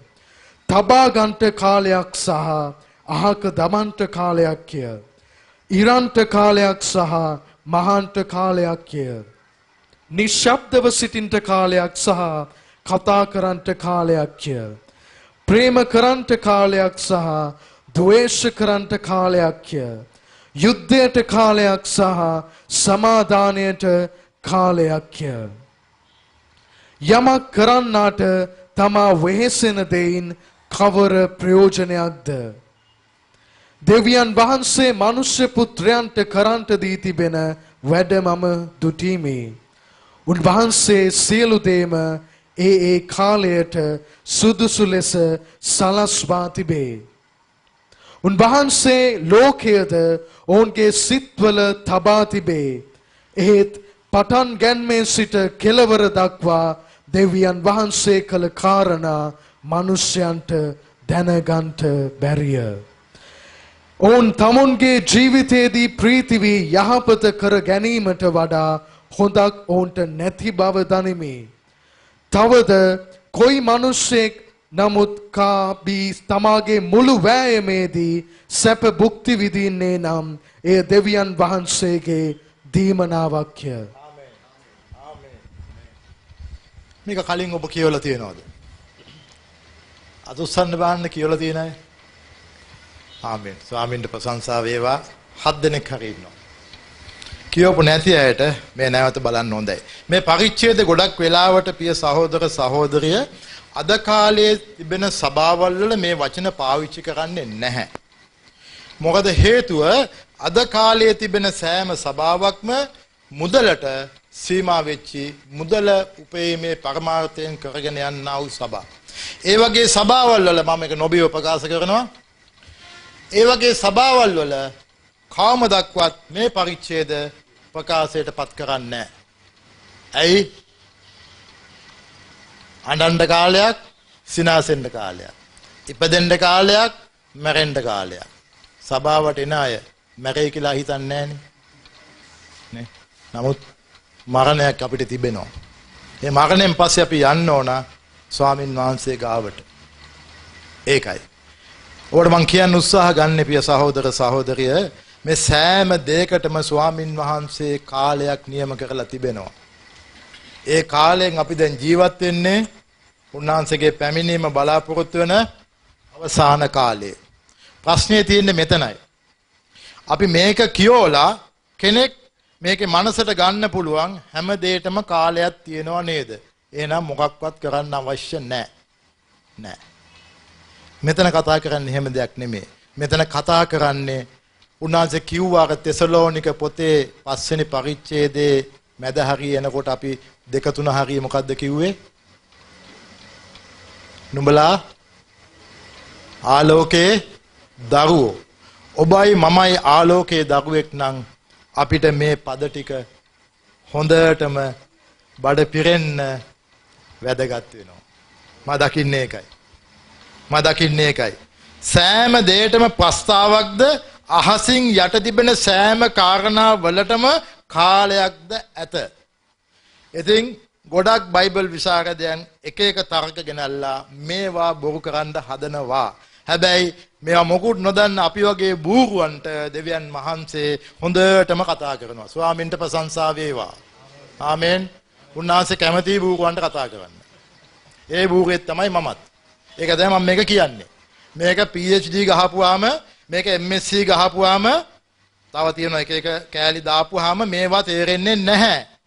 තබාගන්ට කාලයක් සහ අහක දමන්ට කාලයක්ය. ඉරන්ට කාලයක් සහ මහන්ට කාලයක්ය. නිශ්ශබ්දව සිටින්ට කාලයක් සහ කතා කරන්ට කාලයක්ය. ප්‍රේම කරන්ට කාලයක් සහ ද්වේෂ කරන්ට කාලයක්ය. යුද්ධයට කාලයක් සහ සමාධානයට කාලයක්ය. යමක් කරන්නාට තමා වෙහෙසෙන දෙයින් කවර ප්‍රයෝජනයක්ද. දෙවියන් වහන්සේ මනුෂ්‍ය පුත්‍රයන්ට කරන්ට දී තිබෙන වැඩ මම දුටීමි. උන්වහන්සේ සියලු දේම ඒ ඒ කාලයට සුදුසු ලෙස සලස්වා තිබේ. උන්වහන්සේ ලෝකයද ඔවුන්ගේ සිත්වල තබා තිබේ. එහෙත් පටන් ගැන්මේ සිට කෙලවර දක්වා දෙවියන් වහන්සේ කළ කාරණා මනුෂ්‍යයන්ට දැනගන්ට බැරිය. ඔවුන් තමුන්ගේ ජීවිතයේදී ප්‍රීති වී යහපත කර ගැනීමට වඩා හොඳක් ඔවුන්ට නැති බව දනිමි. තවද කොයි මිනිසෙක් නමුත් කාබී තමාගේ මුළු වෑයමේදී සැප භුක්ති විඳින්නේ නම් එය දෙවියන් වහන්සේගේ දීමනාවක්ය. මේක කලින් ඔබ කියවලා තියෙනවද? අද උස්සන්න බාන්න කියවලා තියෙන අය? ආමෙන්. ස්වාමින්ට ප්‍රශංසා වේවා. හත් දෙනෙක් හරි ඉන්නවා. කියවපු නැති අයට මේ නැවත බලන්න හොඳයි. මේ පරිච්ඡේද ගොඩක් වෙලාවට පිය සහෝදර සහෝදරිය අද කාලයේ තිබෙන සභාවල් වල මේ වචන පාවිච්චි කරන්නේ නැහැ. මොකද හේතුව අද කාලයේ තිබෙන සෑම සභාවක්ම මුදලට සීමා වෙච්චි මුදල උපයීමේ පරමාර්ථයෙන් කරගෙන යන්නා වූ සභා. ඒ වගේ සභාවල් වල මම මේක නොබියව ප්‍රකාශ කරනවා. ඒ වගේ සභාවල් වල කවම දක්වත් මේ පරිච්ඡේද ප්‍රකාශයට පත් කරන්නේ ඇයි? අඬන්න කාලයක්, සිනාසෙන්න කාලයක්. ඉපදෙන්න කාලයක්, මැරෙන්න කාලයක්. සභාවට එන අය මැරෙයි කියලා හිතන්නේ නේ. නමුත් මරණයක් අපිට තිබෙනවා. ඒ මරණයෙන් පස්සේ අපි යන්න ඕන ස්වාමින් වහන්සේ ගාවට. ඒකයි. ඔබට මං කියන්න උත්සාහ ගන්න පිය සහෝදර සහෝදරිය මේ සෑම දෙයකටම ස්වාමින් වහන්සේ කාලයක් නියම කරලා තිබෙනවා. ඒ කාලයෙන් අපි දැන් ජීවත් වෙන්නේ උන්වහන්සේගේ පැමිණීම බලාපොරොත්තු වෙන අවසාන කාලයේ. ප්‍රශ්නේ තියෙන්නේ මෙතනයි. අපි මේක කියෝලා කෙනෙක් මේකේ මනසට ගන්න පුළුවන් හැම දෙයකම කාලයක් තියෙනවා නේද? එහෙනම් මොකක්වත් කරන්න අවශ්‍ය නැහැ. නැහැ. මෙතන කතා කරන්නේ එහෙම දෙයක් නෙමෙයි. මෙතන කතා කරන්නේ උන්වහන්සේ කිව්වා තෙසලෝනික පොතේ පස්වෙනි පරිච්ඡේදයේ මැද හරිය එනකොට අපි දෙක තුන හරිය මොකද්ද කිව්වේ? නුඹලා ආලෝකයේ දරුවෝ ඔබයි මමයි ආලෝකයේ දරුවෙක් නම් අපිට මේ පද ටික හොඳටම බඩ පිරෙන්න වැදගත් වෙනවා. මා දකින්නේ ඒකයි. මා දකින්නේ ඒකයි. සෑම දෙයකටම ප්‍රස්තාවක්ද අහසින් යට තිබෙන සෑම කාරණා වලටම කාලයක්ද ඇත. ඉතින් ගොඩක් බයිබල් විශාරදයන් එක එක තර්ක ගෙනල්ලා මේවා බොරු කරන්න හදනවා. හැබැයි මේවා මොකුත් නොදන්න අපි වගේ බූරුවන්ට දෙවියන් වහන්සේ හොඳටම කතා කරනවා. ස්වාමින්ට ප්‍රශංසා වේවා. ආමෙන්. උන්වහන්සේ කැමති බූරුවන්ට කතා කරන්න. ඒ බූරුවෙක් තමයි මමත්. ඒක තමයි මම මේක කියන්නේ. මේක PhD ගහපුවාම මේක MSc ගහපුවාම තව තියෙන එක එක කෑලි දාපුවාම මේවා තේරෙන්නේ නැහැ.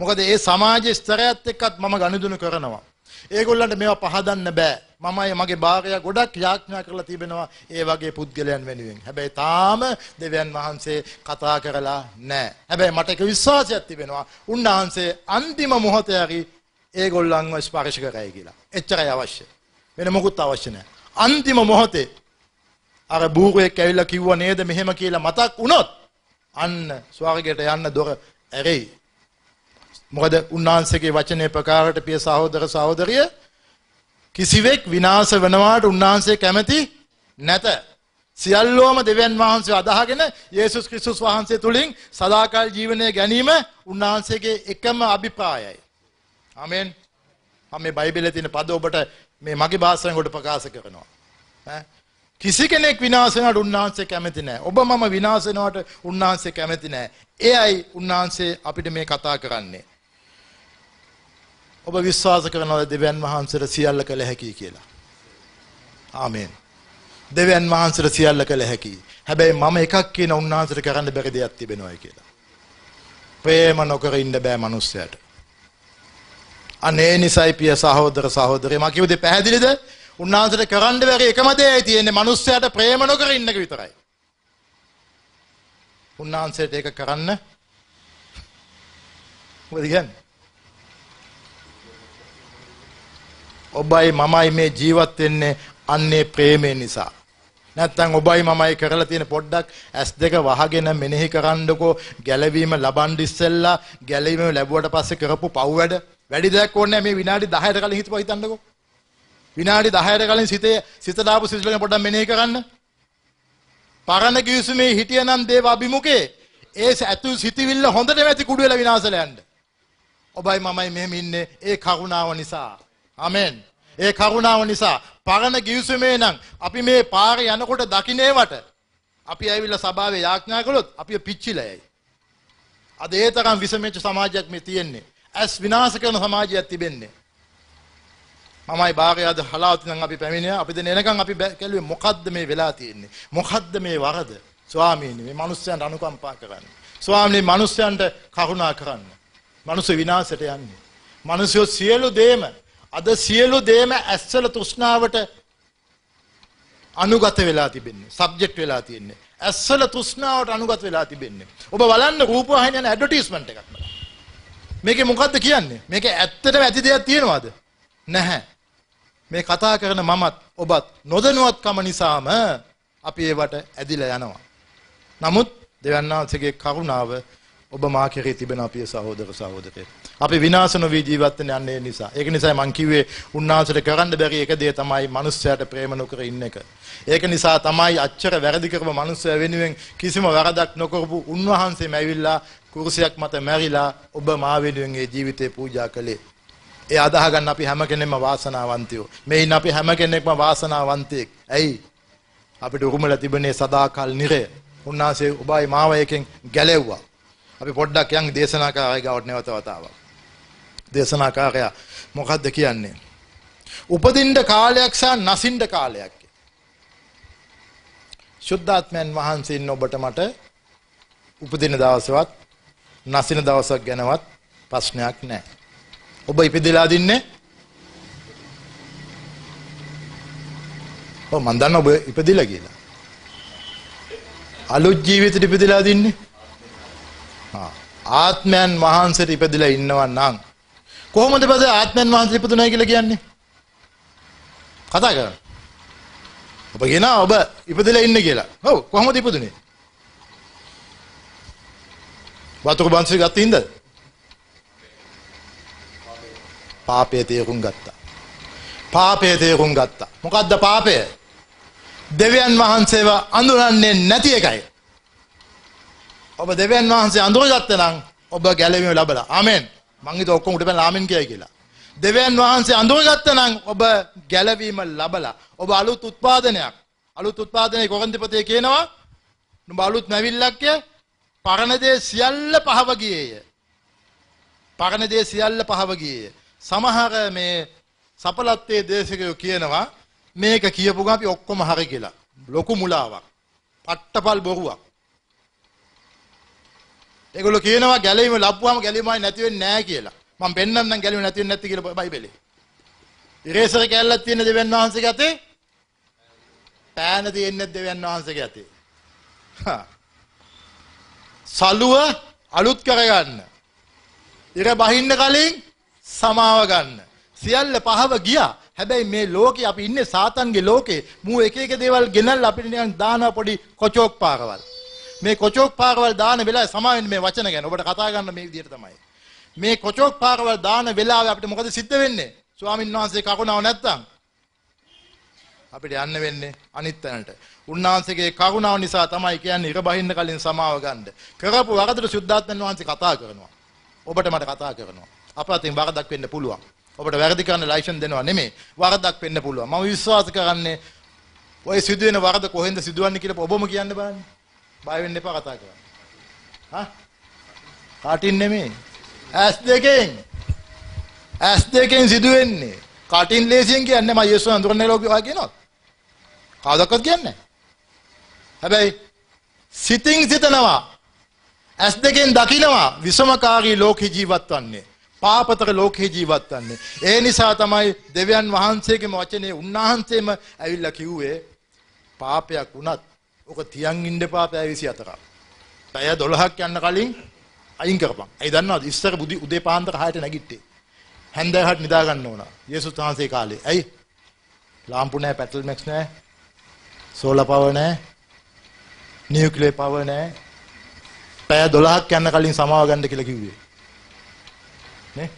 මොකද ඒ සමාජ ස්තරයත් එක්කත් මම ගනුදෙනු කරනවා. ඒගොල්ලන්ට මේවා පහදන්න බෑ. මමයි මගේ භාර්යාව ගොඩක් යාඥා කරලා තිබෙනවා ඒ වගේ පුද්ගලයන් වෙනුවෙන්. හැබැයි තාම දෙවියන් වහන්සේ කතා කරලා නැහැ. හැබැයි මට එක විශ්වාසයක් තිබෙනවා. උන්වහන්සේ අන්තිම මොහොතේ හරි ඒගොල්ලන්ව ස්පර්ශ කරයි කියලා. එච්චරයි අවශ්‍ය. වෙන මොකුත් අවශ්‍ය නැහැ. අන්තිම මොහොතේ අර බූරුවෙක් ඇවිල්ලා කිව්වා නේද මෙහෙම කියලා මතක් වුණොත් අන්න ස්වර්ගයට යන්න දොර ඇරෙයි. මොකද උන්වහන්සේගේ වචනේ ප්‍රකාරයට පිය සහෝදර සහෝදරිය කිසිවෙක් විනාශ වෙනවාට උන්වහන්සේ කැමති නැත. සියල්ලෝම දෙවියන් වහන්සේ අදහගෙන යේසුස් ක්‍රිස්තුස් වහන්සේ තුලින් සදාකාල ජීවනය ගැනීම උන්වහන්සේගේ එකම අභිප්‍රායයි. ආමෙන්. මම මේ බයිබලයේ තියෙන පද ඔබට මේ මගේ භාෂාවෙන් කොට ප්‍රකාශ කරනවා. ඈ කිසි කෙනෙක් විනාශ වෙනවට උන්වහන්සේ කැමති නැහැ. ඔබ මම විනාශ වෙනවට උන්වහන්සේ කැමති නැහැ. එයයි උන්වහන්සේ අපිට මේ කතා කරන්නේ. ඔබ විශ්වාස කරනවද දෙවියන් වහන්සේට සියල්ල කළ හැකියි කියලා? ආමෙන්. දෙවියන් වහන්සේට සියල්ල කළ හැකියි. හැබැයි මම එකක් කියන උන්වහන්සේට කරන්න බැරි දෙයක් තිබෙනවා කියලා. ප්‍රේම නොකර ඉන්න බෑ මිනිස්සයාට. අනේ නිසයි පිය සහෝදර සහෝදරිය මම කිව්වේ පැහැදිලිද? උන්වහන්සේට කරන්න බැරි එකම දෙයයි තියෙන්නේ මිනිස්සයාට ප්‍රේම නොකර ඉන්න එක විතරයි. උන්වහන්සේට ඒක කරන්න මොකද කියන්නේ? ඔබයි මමයි මේ ජීවත් වෙන්නේ අන්නේ ප්‍රේමය නිසා. නැත්තම් ඔබයි මමයි කරලා තියෙන පොඩ්ඩක් S2 වහගෙන මෙනෙහි කරන්නකෝ. ගැලවීම ලබන් ඉස්සෙල්ලා ගැලවීම ලැබුවට පස්සේ කරපු පව් වැඩ. වැඩි දෙයක් ඕනේ මේ විනාඩි 10ට කලින් හිතපුවා හිතන්නකෝ. විනාඩි 10ට කලින් සිතේ සිතට ආපු සිතුවිලි පොඩ්ඩක් මෙනෙහි කරන්න. පරණ කිවිසුමේ හිටියනම් දේව අභිමුඛේ. ඒ ඇතු සිතවිල්ල හොඳටම ඇති කුඩු වෙලා විනාශලා යන්න. ඔබයි මමයි මෙහෙම ඉන්නේ. ඒ කරුණාව නිසා. ආමෙන්. ඒ කරුණාව නිසා පරණ ගිවිසුමේ නම් අපි මේ පාරේ යනකොට දකින්නේවට අපි ඇවිල්ලා සභාවේ යාඥා කළොත් අපි පිච්චිලා යයි. අද ඒ තරම් විසමෙච්ච සමාජයක් මේ තියෙන්නේ. ඇස් විනාශ කරන සමාජයක් තිබෙන්නේ. මමයි භාගය අද හලාවති නම් අපි පැමිණියා. අපි දැන් එනකන් අපි කැළුවේ මොකද්ද මේ වෙලා තියෙන්නේ? මොකද්ද මේ වරද? ස්වාමීනි මේ මිනිස්යන්ට අනුකම්පා කරන්න. ස්වාමීනි මිනිස්යන්ට කරුණා කරන්න. මිනිස්සු විනාශයට යන්නේ. මිනිස්සු සියලු දේම අද සියලු දේම ඇස්සල තෘෂ්ණාවට අනුගත වෙලා තිබෙන්නේ. සබ්ජෙක්ට් වෙලා තියෙන්නේ. ඇස්සල තෘෂ්ණාවට අනුගත වෙලා තිබෙන්නේ. ඔබ බලන්න රූපවාහිනිය යන ඇඩ්වර්ටයිස්මන්ට් එකක් බලන්න. මේකේ මොකද්ද කියන්නේ? මේකේ ඇත්තටම ඇති දෙයක් තියෙනවද? නැහැ. මේ කතා කරන මමත් ඔබත් නොදැනුවත්කම නිසාම අපි ඒවට ඇදිලා යනවා. නමුත් දෙවියන් වහන්සේගේ කරුණාව ඔබ මා කෙරේ තිබෙන අපේ සහෝදර සහෝදරයෝ. අපි විනාශ නොවී ජීවත් වෙන්න යන්නේ නිසා. ඒක නිසා මම කිව්වේ උන්වහන්සේට කරන්න බැරි එක දේ තමයි මිනිස්සයාට ප්‍රේම නොකර ඉන්න එක. ඒක නිසා තමයි අච්චර වැරදි කරපු මිනිස්සයා වෙනුවෙන් කිසිම වරදක් නොකරපු උන්වහන්සේම ඇවිල්ලා කුරුසියක් මත මැරිලා ඔබ මා වෙනුවෙන් ඒ ජීවිතේ පූජා කළේ. ඒ අදාහ ගන්න අපි හැම කෙනෙක්ම වාසනාවන්තයෝ. මේින් අපි හැම කෙනෙක්ම වාසනාවන්තයෙක්. ඇයි? අපිට උරුමලා තිබෙනේ සදාකල් නිරය. උන්වහන්සේ ඔබයි මාව එකෙන් ගැලෙව්වා. අපි පොඩ්ඩක් යන් දේශනාකාරය ගාවට නැවත වතාවක්. දේශනාකාරයා මොකද්ද කියන්නේ? උපදින්න කාලයක් සහ නසින්න කාලයක්. ශුද්ධාත්මයන් වහන්සේ ඉන්න ඔබට මට උපදින දවසවත් නසින දවසක් ගැනවත් ප්‍රශ්නයක් නැහැ. ඔබ ඉපදෙලා දින්නේ ඔව් මන් දන්න ඔබ ඉපදිලා කියලා. අලුත් ජීවිතෙට ඉපදිලා දින්නේ. ආ ආත්මයන් වහන්සේට ඉපදිලා ඉන්නවා නම් කොහොමද බද ආත්මයන් වහන්සේ ඉපදුණා කියලා කියන්නේ? කතා කරන්න. ඔබ කියනවා ඔබ ඉපදිලා ඉන්නේ කියලා. ඔව් කොහොමද ඉපදුනේ? වතුර බන්සි ගත්තින්ද? පාපයේ තේරුම් ගත්තා. පාපයේ තේරුම් ගත්තා. මොකද්ද පාපය? දෙවියන් වහන්සේව අඳුරන්නේ නැති එකයි. ඔබ දෙවියන් වහන්සේ අඳුරගත්තා නම් ඔබ ගැලවීම ලැබලා. ආමෙන්. මං හිතුවා ඔක්කොම උඩ පැනලා ආමෙන් කියයි කියලා. දෙවියන් වහන්සේ අඳුරගත්තා නම් ඔබ ගැලවීම ලබලා. ඔබ අලුත් උත්පාදනයක්. අලුත් උත්පාදනයේ කොරන්තිපතේ කියනවා නුඹ අලුත් නැවිල්ලක්ය පරණ දේ සියල්ල පහව ගියේය. පරණ දේ සියල්ල පහව ගියේය. සමහර මේ සපලත්තේ දේශකයෝ කියනවා මේක කියපු ගමන් අපි ඔක්කොම හරි කියලා. ලොකු මුලාවක්. පට්ටපල් බොරුවක්. ඒගොල්ලෝ කියනවා ගැලවීම ලැබුවාම ගැලවීමයි නැති වෙන්නේ නැහැ කියලා. මම පෙන්වන්නම් ගැලවීම නැති වෙන්නේ නැති කියලා බයිබලේ. ඉරේසර කැල්ලක් තියෙන දෙවියන් වහන්සේගේ අතේ පෑන තියෙන්නේ දෙවියන් වහන්සේගේ අතේ. හා. සලුව අලුත් කරගන්න. ඉර බහින්න කලින් සමාව ගන්න. සියල්ල පහව ගියා. හැබැයි මේ ලෝකේ අපි ඉන්නේ සාතන්ගේ ලෝකේ. මූ එක එක දේවල් ගෙනල්ලා අපිට නිකන් දාන පොඩි කොචෝක් පාරවල්. මේ කොචෝක් පාරවල් දාන වෙලාවේ සමාවෙන්න මේ වචන ගැන ඔබට කතා ගන්න මේ විදිහට තමයි. මේ කොචෝක් පාරවල් දාන වෙලාවේ අපිට මොකද සිද්ධ වෙන්නේ? ස්වාමීන් වහන්සේ කරුණාව නැත්තම් අපිට යන්න වෙන්නේ අනිත් තැනට. උන්වහන්සේගේ කරුණාව නිසා තමයි කියන්නේ ඉර බහින්න කලින් සමාව ගන්න. කරපු වරදට සුද්ධාත්මන් වහන්සේ කතා කරනවා. ඔබට මට කතා කරනවා. අප අතින් වරදක් වෙන්න පුළුවන්. ඔබට වැරදි කරන්න ලයිසන් දෙනවා නෙමෙයි. වරදක් වෙන්න පුළුවන්. මම විශ්වාස කරන්නේ ඔය සිදුවෙන වරද කොහෙන්ද සිදුවන්නේ කියලා ඔබම කියන්න බලන්න. බය වෙන්න එපා කතා කරන්න. හා? කාටින් නෙමෙයි. ඇස් දෙකෙන්. ඇස් දෙකෙන් සිදුවෙන්නේ. කාටින් ලේසියෙන් කියන්නේ මම යේසුස් අඳුරන්නේ ලෝකෙ කියනවා. කවදාවත් කියන්නේ හැබැයි සිතින් සිතනවා ඇස් දෙකෙන් දකිනවා විසමකාරී ලෝකේ ජීවත් වන්නේ පාපතර ලෝකේ ජීවත් වන්නේ ඒ නිසා තමයි දෙවියන් වහන්සේගේම වචනේ උන්වහන්සේම ඇවිල්ලා කිව්වේ පාපයක් වුණත් ඔක තියන් ඉන්න එපා පැය 24ක් පැය 12ක් යන්න කලින් අයින් කරපන් ඒ දන්නවද ඉස්සර බුදි උදේ පාන්දර 6ට නැගිට්ටේ හැන්දෑවට නිදා ගන්න ඕන යේසුස් වහන්සේ කාලේ ඇයි ලාම්පු නැහැ පැටල් මැක්ස් නැහැ සෝලා පවර් නැහැ. නියුක්ලියර් පවර් නැහැ. පැය 12ක් යන්න කලින් සමාව ගන්න කියලා කිව්වේ. නේ?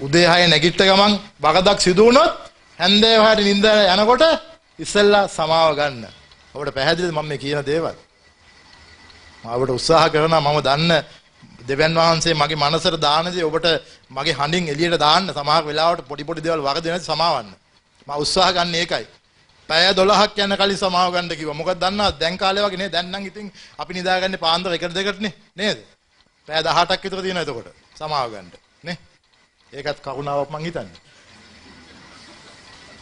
උදේ 6 නැගිට ගමන් වගදක් සිදු වුණොත් හැන්දෑ වහට නිින්ද යනකොට ඉස්සෙල්ලා සමාව ගන්න. ඔබට පැහැදිලිද මම මේ කියන දේවල්? මම උත්සාහ කරනවා මම දන්න දෙවියන් වහන්සේ මගේ මනසට දාන දේ ඔබට මගේ හඬින් එළියට දාන්න සමහර වෙලාවට පොඩි පොඩි දේවල් වරදින නැති සමාවන්න. මම උත්සාහ ගන්න ඒකයි. පැය 12ක් යන කලින් සමාව ගන්න කිව්වා. මොකද දන්නවද දැන් කාලේ වගේ නේ දැන් නම් ඉතින් අපි නිදාගන්නේ පාන්දර එකට දෙකටනේ නේද? පැය 18ක් විතර තියෙනවා එතකොට සමාව ගන්න නේ? ඒකත් කරුණාවක් මං හිතන්නේ.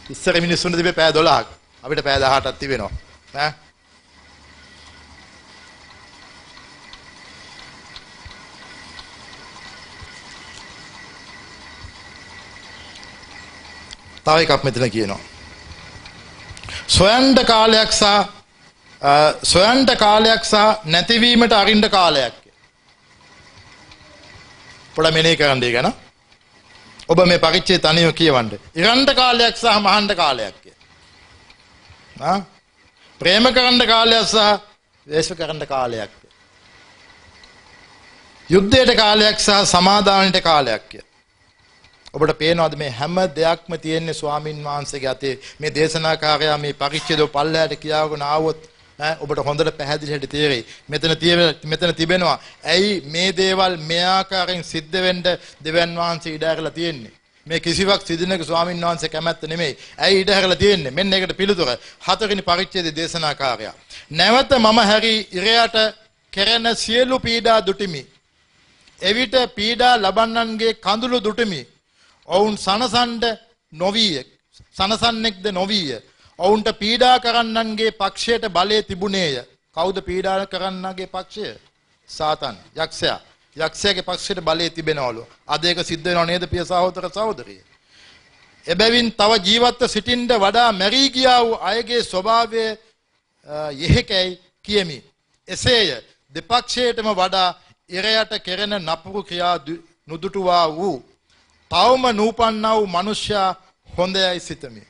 ඉස්සර මිනිස්සුන්ට තිබේ පැය 12ක්. අපිට පැය 18ක් තිබෙනවා. ඈ තව එකක් මෙතන කියනවා. සොයන්ඩ කාලයක් සහ සොයන්ට කාලයක් සහ නැතිවීමට අරින්ඩ කාලයක්. පොඩ මෙනේ කරන්ඩේ ගැන ඔබ මේ පරිච්චේ තනියෝ කියවන්ට. ඉරන්ට කාලයක් සහ මහන්ඩ කාලයක්ය. ප්‍රේම කරන්න කාලයක් සහ දේශ කරන්න කාලයක්. යුද්ධයට කාලයක් සහ සමාධානයට කාලයක්ය. ඔබට පේනවද මේ හැම දෙයක්ම තියෙන්නේ ස්වාමින් වහන්සේගේ අතේ මේ දේශනාකාරයා මේ පරිච්ඡේදය පල්ලයට කියාගෙන ආවොත් ඈ ඔබට හොඳට පැහැදිලි හැටි තේරෙයි මෙතන මෙතන තිබෙනවා ඇයි මේ දේවල් මේ ආකාරයෙන් සිද්ධ වෙන්න දෙවියන් වහන්සේ ඉඩ ඇරලා තියෙන්නේ මේ කිසිවක් සිදිනක ස්වාමින් වහන්සේ කැමැත්ත නෙමෙයි ඇයි ඉඩ ඇරලා තියෙන්නේ මෙන්න ඒකට පිළිතුර හතරවෙනි පරිච්ඡේදයේ දේශනාකාරයා නැවත මම හැරි ඉරයට කෙරෙන සියලු පීඩා දුටිමි එවිට පීඩා ලබන්නන්ගේ කඳුළු දුටමි. ඔවුන් සනසන්ඩ නොවීය. සනසන්නෙක්ද නොවීය. ඔවුන්ට පීඩා කරන්නන්ගේ පක්ෂයට බලය තිබුණේය. කවුද පීඩා කරන්නගේ පක්ෂය? සාතන් යක්ෂයා. යක්ෂයාගේ පක්ෂයට බලය තිබෙනවලු. අද ඒක සිද්ධ වෙනව නේද පිය සහෝදර සහෝදරිය? එබැවින් තව ජීවත්ව සිටින්ට වඩා මැරී ගියා වූ අයගේ ස්වභාවය යෙහෙකැයි කියමි. එසේය දෙපක්ෂයටම වඩා ඉරයට කෙරෙන නපුරු ක්‍රියා නුදුටුවා වූ තවම නූපන්නා වූ මනුෂ්‍යයා හොඳයයි සිතමි.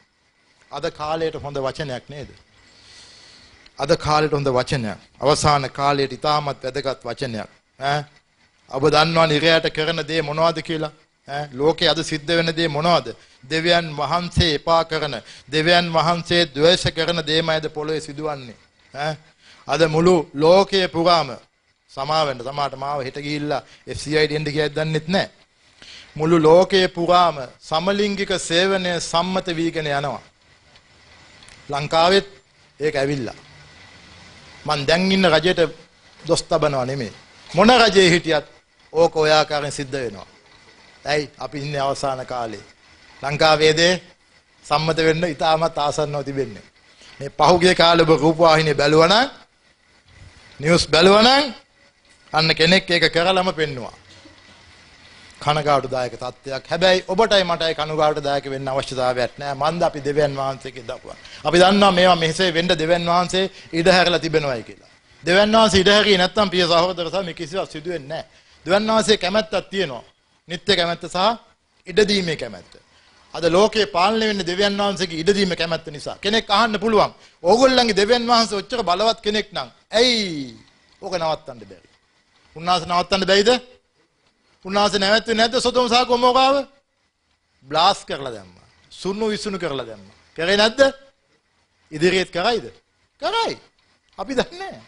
අද කාලයට හොඳ වචනයක් නේද? අද කාලයට හොඳ වචනයක්. අවසාන කාලයට ඉතාමත් වැදගත් වචනයක්. ඈ ඔබ දන්නවා නිරයට කරන දේ මොනවද කියලා? ඈ ලෝකේ අද සිද්ධ වෙන දේ මොනවද? දෙවියන් වහන්සේ එපා කරන, දෙවියන් වහන්සේ ද්වේෂ කරන දේමයිද පොළොවේ සිදුවන්නේ. ඈ අද මුළු ලෝකයේ පුරාම සමාවෙන්න සමාට මාව හෙට ගිහිල්ලා FCID එන්න කියයි දන්නෙත් නැහැ. මුළු ලෝකයේ පුරාම සමලිංගික සේවනය සම්මත වීගෙන යනවා. ලංකාවෙත් ඒක ඇවිල්ලා. මං දැන් ඉන්න රජයට දොස් තබනවා නෙමෙයි. මොන රජයේ හිටියත් ඕක ඔය ආකාරයෙන් සිද්ධ වෙනවා. ඇයි අපි ඉන්නේ අවසාන කාලේ. ලංකාවේදී සම්මත වෙන්න ඉතාමත් ආසන්නව තිබෙන්නේ. මේ පහුගිය කාලේ ඔබ රූපවාහිනිය බැලුවා නම් නිවුස් බැලුවා නම් අන්න කෙනෙක් ඒක කරලම පෙන්නවා. කනගාටුදායක තත්ත්වයක්. හැබැයි ඔබටයි මටයි කනගාටුදායක වෙන්න අවශ්‍යතාවයක් නැහැ. මන්ද අපි දෙවියන් වහන්සේගේ දක්වා. අපි දන්නවා මේවා මෙහෙසේ වෙන්න දෙවියන් වහන්සේ ඉඩ හැරලා තිබෙනවායි කියලා. දෙවියන් වහන්සේ ඉඩ හැරියේ නැත්නම් පිය සහෝදර සහ මේ කිසිවක් සිදු වෙන්නේ නැහැ. දෙවියන් වහන්සේ කැමැත්තක් තියෙනවා. නිත්‍ය කැමැත්ත සහ ඉඩදීමේ කැමැත්ත. අද ලෝකේ පාලනය වෙන්නේ දෙවියන් වහන්සේගේ ඉඩදීමේ කැමැත්ත නිසා. කෙනෙක් අහන්න පුළුවන්. ඕගොල්ලන්ගේ දෙවියන් වහන්සේ ඔච්චර බලවත් කෙනෙක් නම් ඇයි ඕක නවත්තන්න බැරි? උන්වහන්සේ නවත්තන්න බැයිද? උන්වහන්සේ නැවැත්තුවේ නැද්ද සොතම සහ ගොමෝරාව? බ්ලාස් කරලා දැම්මා. සුන්නු විසුණු කරලා දැම්මා. කරේ නැද්ද? ඉදිරියට කරයිද? කරයි. අපි දන්නේ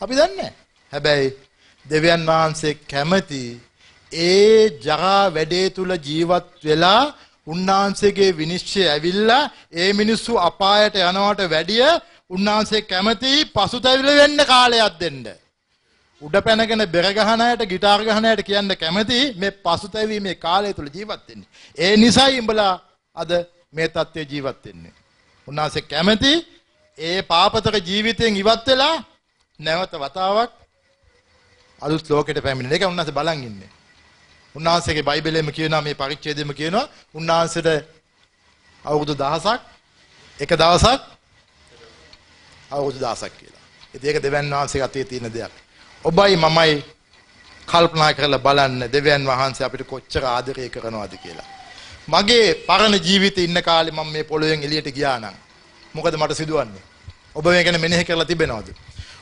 අපි දන්නේ හැබැයි දෙවියන් වහන්සේ කැමති ඒ ජරා වැඩේ තුල ජීවත් වෙලා උන්වහන්සේගේ විනිශ්චය ඇවිල්ලා ඒ මිනිස්සු අපායට යනවට වැඩිය උන්වහන්සේ කැමති පසුතැවිලි වෙන්න කාලයක් දෙන්න. උඩ පැනගෙන බෙර ගහන අයට গিitar ගහන අයට කියන්න කැමති මේ පසුතැවීමේ කාලය තුල ජීවත් වෙන්න. ඒ නිසයි උඹලා අද මේ தත්ත්වයේ ජීවත් වෙන්නේ. උන්වහන්සේ කැමති ඒ පාපතක ජීවිතයෙන් ඉවත් වෙලා නැවත වතාවක් අලුත් ලෝකෙට පැමිණෙන එක උන්වහන්සේ බලන් ඉන්නේ. උන්වහන්සේගේ බයිබලෙම කියනවා මේ පරිච්ඡේදෙම කියනවා උන්වහන්සේට අවුරුදු 1000ක් එක දවසක් අවුරුදු 1000ක් කියලා. ඉතින් ඒක දෙවියන් වහන්සේ අතේ තියෙන දෙයක්. ඔබයි මමයි කල්පනා කරලා බලන්න දෙවියන් වහන්සේ අපිට කොච්චර ආදරය කරනවද කියලා. මගේ පරණ ජීවිතේ ඉන්න කාලේ මම මේ පොළොවෙන් එළියට ගියා නම් මොකද මට සිදුවන්නේ? ඔබ මේ ගැන මෙනෙහි කරලා තිබෙනවද?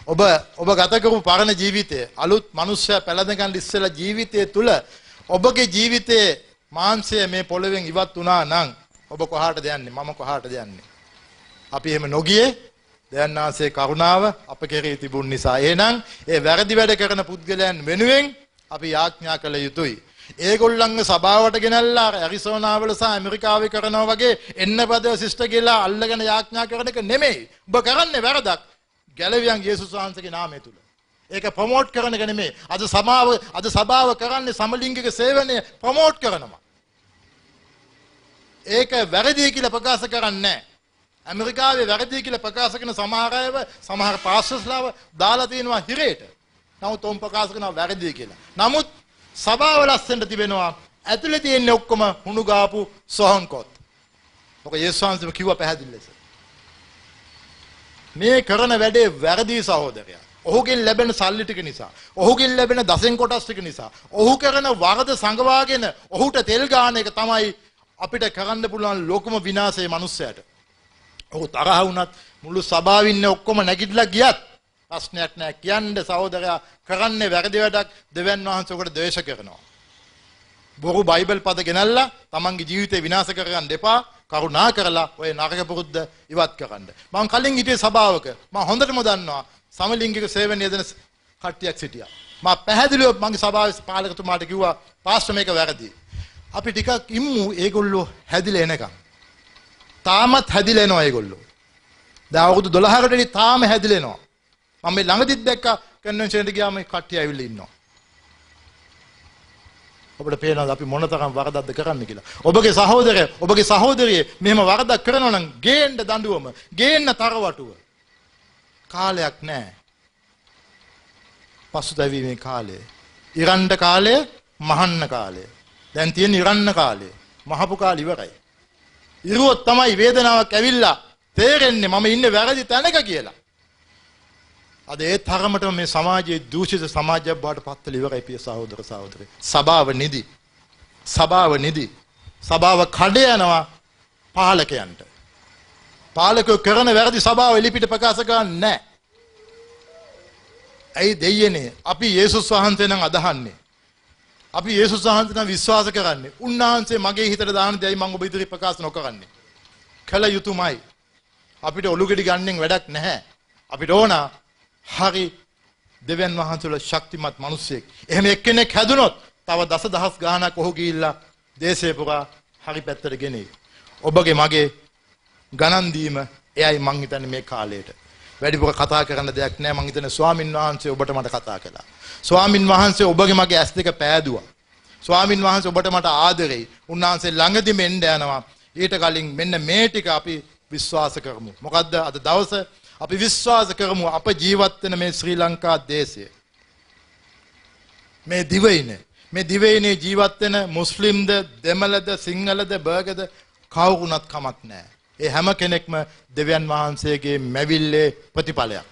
ඔබ ඔබ ගත කරපු පරණ ජීවිතය අලුත් මිනිස්සයා පැලඳගන්න ඉස්සෙල්ලා ජීවිතය තුල ඔබගේ ජීවිතයේ මාංශය මේ පොළවෙන් ඉවත් වුණා නම් ඔබ කොහාටද යන්නේ? මම කොහාටද යන්නේ? අපි එහෙම නොගියේ දයන්නාසේ කරුණාව අප කෙරෙහි තිබුණ නිසා. එහෙනම් ඒ වැරදි වැඩ කරන පුද්ගලයන් වෙනුවෙන් අපි යාඥා කළ යුතුයි. ඒගොල්ලන්ව සභාවට ගෙනල්ලා ඇරිසෝනා වල සහ ඇමරිකාවේ කරනවා වගේ එන්න පදව සිස්ට කියලා අල්ලගෙන යාඥා කරන එක නෙමෙයි. ඔබ කරන්නේ වැරදක්. ගැලවියන් යේසුස් වහන්සේගේ නාමය තුල. ඒක ප්‍රොමෝට් කරන එක නෙමෙයි. අද සමාව අද සභාව කරන්නේ සමලිංගික සේවනය ප්‍රොමෝට් කරනවා. ඒක වැරදි කියලා ප්‍රකාශ කරන්නේ නැහැ. ඇමරිකාවේ වැරදි කියලා ප්‍රකාශ කරන සමහර අයව සමහර පාස්ටර්ස්ලාව දාලා තියෙනවා හිරේට. නමුත් උන් ප්‍රකාශ කරනවා වැරදි කියලා. නමුත් සභාව ලස්සනට තිබෙනවා ඇතුලේ තියෙන්නේ ඔක්කොම හුණු ගාපු සොහන්කොත්. මොකද යේසුස් වහන්සේ කිව්වා පැහැදිලි ලෙස. මේ කරන වැඩේ වැරදි සහෝදරයා. ඔහුගෙන් ලැබෙන සල්ලි ටික නිසා, ඔහුගෙන් ලැබෙන දසෙන් කොටස් ටික නිසා, ඔහු කරන වරද සංගවාගෙන ඔහුට තෙල් ගාන එක තමයි අපිට කරන්න පුළුවන් ලොකුම විනාශය මිනිස්සයාට. ඔහු තරහ වුණත් මුළු සභාව ඉන්නේ ඔක්කොම නැගිටලා ගියත් ප්‍රශ්නයක් නෑ කියන්න සහෝදරයා කරන්නේ වැරදි වැඩක් දෙවියන් වහන්සේ ඔකට ද්වේෂ කරනවා. බොරු බයිබල් පද ගෙනල්ලා තමන්ගේ ජීවිතේ විනාශ කරගන්න එපා. කරුණා කරලා ඔය නරක පුරුද්ද ඉවත් කරන්න. මම කලින් හිටියේ සභාවක. මම හොඳටම දන්නවා සමලිංගික සේවන යෙදෙන කට්ටියක් සිටියා. මම පැහැදිලිව මගේ සභාවේ පාලකතුමාට කිව්වා පාස්ටර් මේක වැරදි. අපි ටිකක් ඉම්මු ඒගොල්ලෝ හැදිලා එනකම්. තාමත් හැදිලා එනවා ඒගොල්ලෝ. දැන් අවුරුදු 12කටදී තාම හැදිලා එනවා. මම මේ ළඟදිත් දැක්කා කන්වෙන්ෂන් එකට ගියාම කට්ටිය ඇවිල්ලා ඉන්නවා. ඔබට පේනවාද අපි මොනතරම් වරදක්ද කරන්න කියලා. ඔබගේ සහෝදරය, ඔබගේ සහෝදරිය මෙහෙම වරදක් කරනවා නම් ගේන්න දඬුවම, ගේන්න තරවටුව. කාලයක් නැහැ. පසුතැවීමේ කාලය. ඉරණ්ඩ කාලය, මහන්න කාලය. දැන් තියෙන ඉරන්න කාලය. මහපු කාලය ඉවරයි. ඉරුවොත් තමයි වේදනාවක් ඇවිල්ලා තේරෙන්නේ මම ඉන්නේ වැරදි තැනක කියලා. අද ඒ තරමටම මේ සමාජයේ දූෂිත සමාජයක් බවට පත් වෙලා ඉවරයි පිය සහෝදර සහෝදරේ. සභාව නිදි. සභාව නිදි. සභාව කඩ යනවා පාලකයන්ට. පාලකයෝ කරන වැරදි සභාව එලිපිට ප්‍රකාශ කරන්නේ නැහැ. ඇයි දෙයියනේ අපි යේසුස් වහන්සේ නම් අදහන්නේ. අපි යේසුස් වහන්සේ නම් විශ්වාස කරන්නේ. උන්වහන්සේ මගේ හිතට දාන දෙයයි මම ඔබ ඉදිරි ප්‍රකාශ නොකරන්නේ. කළ යුතුයමයි. අපිට ඔලුගෙඩි ගන්නෙන් වැඩක් නැහැ. අපිට ඕන හරි දෙවියන් වහන්සේලා ශක්තිමත් මිනිසෙක්. එහෙම එක්කෙනෙක් හැදුනොත් තව දසදහස් ගාණක් ඔහු ගිහිල්ලා දේශේ පුරා හරි පැත්තට ගෙනේ. ඔබගේ මගේ ගණන් දීම එයයි මං හිතන්නේ මේ කාලේට. වැඩිපුර කතා කරන්න දෙයක් නැහැ මං හිතන්නේ ස්වාමින් වහන්සේ ඔබට මට කතා කළා. ස්වාමින් වහන්සේ ඔබගේ මගේ ඇස් දෙක පෑදුවා. ස්වාමින් වහන්සේ ඔබට මට ආදරෙයි. උන්වහන්සේ ළඟදිම එන්න යනවා. ඊට කලින් මෙන්න මේ ටික අපි විශ්වාස කරමු. මොකද්ද අද දවස අපි විශ්වාස කරමු අප ජීවත් වෙන මේ ශ්‍රී ලංකා දේශය. මේ දිවයිනේ මේ දිවයිනේ ජීවත් වෙන මුස්ලිම්ද දෙමළද සිංහලද බර්ගද කවුරුණත් කමක් නැහැ. ඒ හැම කෙනෙක්ම දෙවියන් වහන්සේගේ මැවිල්ලේ ප්‍රතිඵලයක්.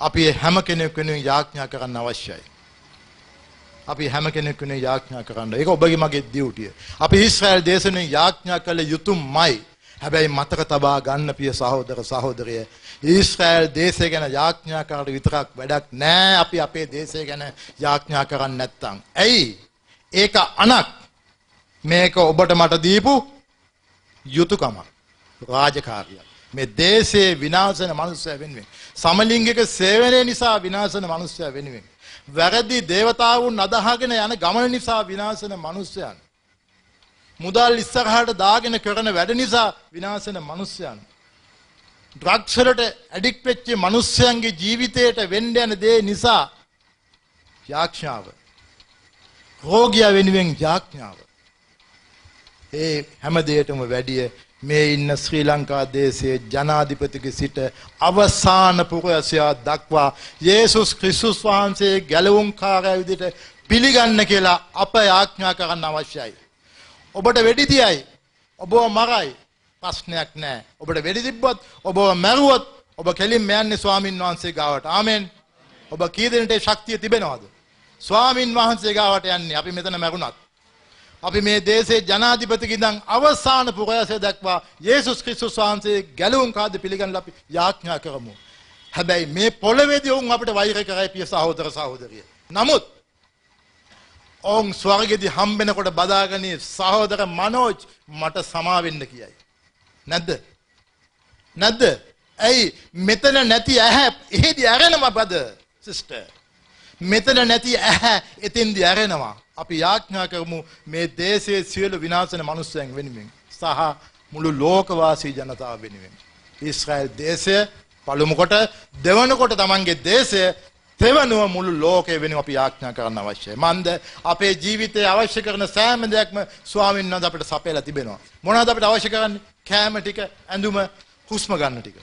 අපි ඒ හැම කෙනෙක් වෙනුවෙන් යාඥා කරන්න අවශ්‍යයි. අපි හැම කෙනෙක් වෙනුවෙන් යාඥා කරන්න. ඒක ඔබගේ මගේ ඩියුටිය. අපි ඊශ්‍රායල් දේශනෙන් යාඥා කළ යුතුමයි. හැබැයි මතක තබා ගන්න පිය සහෝදර සහෝදරිය ඊශ්‍රායල් දේශය ගැන යාඥා කරලා විතරක් වැඩක් නෑ අපි අපේ දේශය ගැන යාඥා කරන්නේ නැත්තම්. ඇයි? ඒක අනක්. මේක ඔබට මට දීපු යුතුයකමක්. රාජකාරියක්. මේ දේශයේ විනාශ වෙන මනුස්සය වෙනුවෙන් සමලිංගික සේවනය නිසා විනාශ වෙන මනුස්සය වෙනුවෙන් වැරදි දේවතාවුන් අදහගෙන යන ගමන නිසා විනාශ වෙන මනුස්සයන් මුදල් ඉස්සරහට දාගෙන කරන වැඩ නිසා විනාශ වෙන මනුස්සයන් ඩ්‍රග්ස් වලට ඇඩික්ට් වෙච්ච මනුස්සයන්ගේ ජීවිතයට වෙන්න යන දේ නිසා යාඥාව රෝගියා වෙනුවෙන් යාඥාව ඒ හැම දෙයකටම වැඩිය මේ ඉන්න ශ්‍රී ලංකා දේශයේ ජනාධිපතිගේ සිට අවසාන පුරවැසියා දක්වා යේසුස් ක්‍රිස්තුස් වහන්සේ ගැලවුම්කාරයා විදිහට පිළිගන්න කියලා අප යාඥා කරන්න අවශ්‍යයි. ඔබට වෙඩි තියයි. ඔබව මරයි. ප්‍රශ්නයක් නැහැ. ඔබට වෙඩි තිබ්බොත් ඔබව මැරුවොත් ඔබ කෙලින්ම යන්නේ ස්වාමින් වහන්සේ ගාවට. ආමෙන්. ඔබ කී දෙනෙට ශක්තිය තිබෙනවද? ස්වාමින් වහන්සේ ගාවට යන්නේ. අපි මෙතන මැරුණත් අපි මේ දේශයේ ජනාධිපතිගේ ඉඳන් අවසාන පුරවැසිය දක්වා යේසුස් ක්‍රිස්තුස් වහන්සේ ගැලවුම් කාර්ය පිළිගන්නලා අපි යාඥා කරමු. හැබැයි මේ පොළවේදී වුන් අපිට වෛර කරයි පිය සහෝදර සහෝදරිය. නමුත් ඔවුන් ස්වර්ගෙදි හම්බෙනකොට බදාගනි සහෝදර මනෝජ් මට සමා වෙන්න කියයි. නැද්ද? නැද්ද? ඇයි මෙතන නැති ඇහැ එහෙදි ඇරෙනවා බ්‍රදර් සිස්ටර්. මෙතන නැති ඇහැ එතෙන්දි ඇරෙනවා. අපි යාඥා කරමු මේ දේශයේ සියලු විනාශන මිනිස්යන් වෙනුවෙන් සහ මුළු ලෝකවාසී ජනතාව වෙනුවෙන්. ඊශ්‍රායල් දේශය පළමු කොට දෙවන කොට තමන්ගේ දේශය තෙවනුව මුළු ලෝකය වෙනුවෙන් අපි යාඥා කරන්න අවශ්‍යයි. මන්ද අපේ ජීවිතයේ අවශ්‍ය කරන සෑම දෙයක්ම ස්වාමීන් වහන්සේ අපිට සපයලා තිබෙනවා. මොනවද අපිට අවශ්‍ය කරන්නේ? කෑම ටික, ඇඳුම, හුස්ම ගන්න ටික.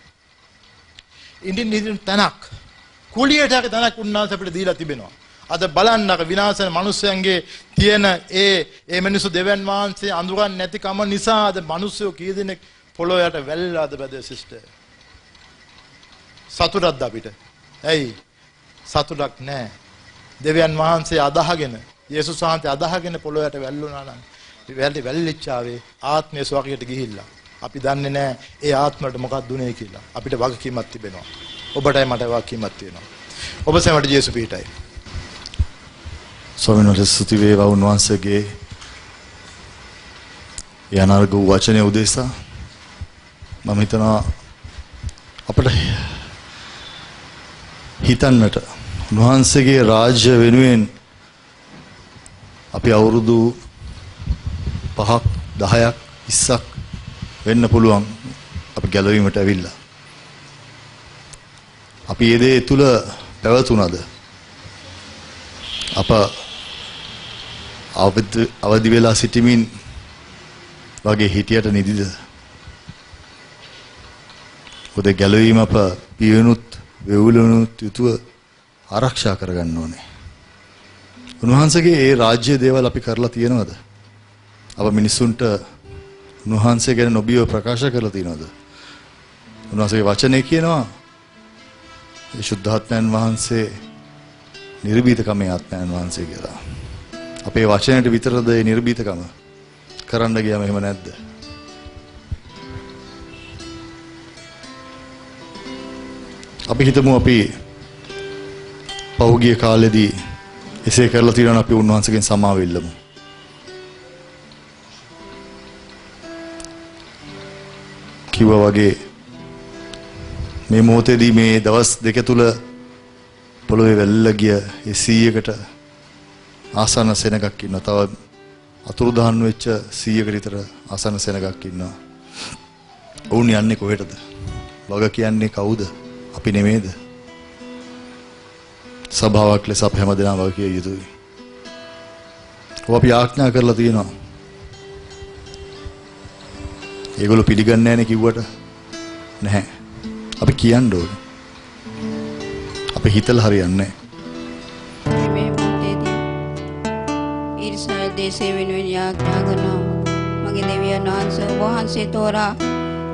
ඉන්දින් ඉදින් තනක් කුලියට හරි තනක් උන්වහන්සේ අපිට දීලා තිබෙනවා. අද බලන්න අර විනාශන මිනිස්යන්ගේ තියෙන ඒ ඒ මිනිස්සු දෙවියන් වහන්සේ අඳුරන්නේ නැතිකම නිසා අද මිනිස්සු කී දෙනෙක් පොළොව යට වැල්ලාද බද සිස්ටර් සතුටක්ද අපිට ඇයි සතුටක් නැහැ දෙවියන් වහන්සේ අදහගෙන යේසුස් වහන්සේ අදහගෙන පොළොව යට වැල්ලුණා නම් වැල්ලි වැල්ලිච්චාවේ ආත්මය ස්වර්ගයට ගිහිල්ලා අපි දන්නේ නැහැ ඒ ආත්මයට මොකක්ද උනේ කියලා. අපිට වගකීමක් තිබෙනවා. ඔබටයි මට වගකීමක් තියෙනවා. ඔබ සැමට ජේසු පිටයි ස්වාමීන් වහන්සේ ස්තුති වේවා උන්වහන්සේගේ ඒ අනර්ග වූ වචනය උදෙසා මම හිතනවා අපිට හිතන්නට උන්වහන්සේගේ රාජ්‍ය වෙනුවෙන් අපි අවුරුදු 5ක් 10ක් 20ක් වෙන්න පුළුවන් අපි ගැලවීමට ඇවිල්ලා අපි ඒ දේ තුල පැවතුනද අප අවදි අවදි වෙලා සිටමින් වගේ හිටියට නිදිද? ඔද ගැලවීම අප පියනුත් වෙවුලනුත් යුතුව ආරක්ෂා කරගන්න ඕනේ. උන්වහන්සේගේ ඒ රාජ්‍ය දේවල් අපි කරලා තියෙනවද? අප මිනිස්සුන්ට උන්වහන්සේ ගැන නොබියව ප්‍රකාශ කරලා තියෙනවද? උන්වහන්සේගේ වචනේ කියනවා ඒ ශුද්ධාත්මයන් වහන්සේ නිර්භීතකමේ ආත්මයන් වහන්සේ කියලා. අපේ වචනයට විතරද ඒ නිර්භීතකම කරන්න ගියාම එහෙම නැද්ද? අපි හිතමු අපි පහුගිය කාලෙදී එසේ කරලා තියෙනවා නම් අපි උන්වහන්සේගෙන් සමාව ඉල්ලමු. කිව්වා වගේ මේ මොහොතේදී මේ දවස් දෙක තුල පොළොවේ වැල්ල ගිය ඒ 100කට ආසන්න සෙනගක් ඉන්නවා. තව අතුරුදහන් වෙච්ච 100කට විතර ආසන්න සෙනගක් ඉන්නවා. ඔවුන් යන්නේ කොහෙටද? වග කියන්නේ කවුද? අපි නෙමේද? සභාවක් ලෙස අප හැමදෙනාම වග කිය යුතුයි. ඔව් අපි ආඥා කරලා තියෙනවා. ඒගොල්ලෝ පිළිගන්නේ නැහැ නේ කිව්වට. නැහැ. අපි කියන්න ඕනේ. අපි හිතලා හරියන්නේ නැහැ. මේ මොහොතේදී ඊර්ෂ්‍යා දේශේ වෙනුවෙන් යාඥා කරනවා මගේ දෙවියන් වහන්සේ ඔබ වහන්සේ තෝරා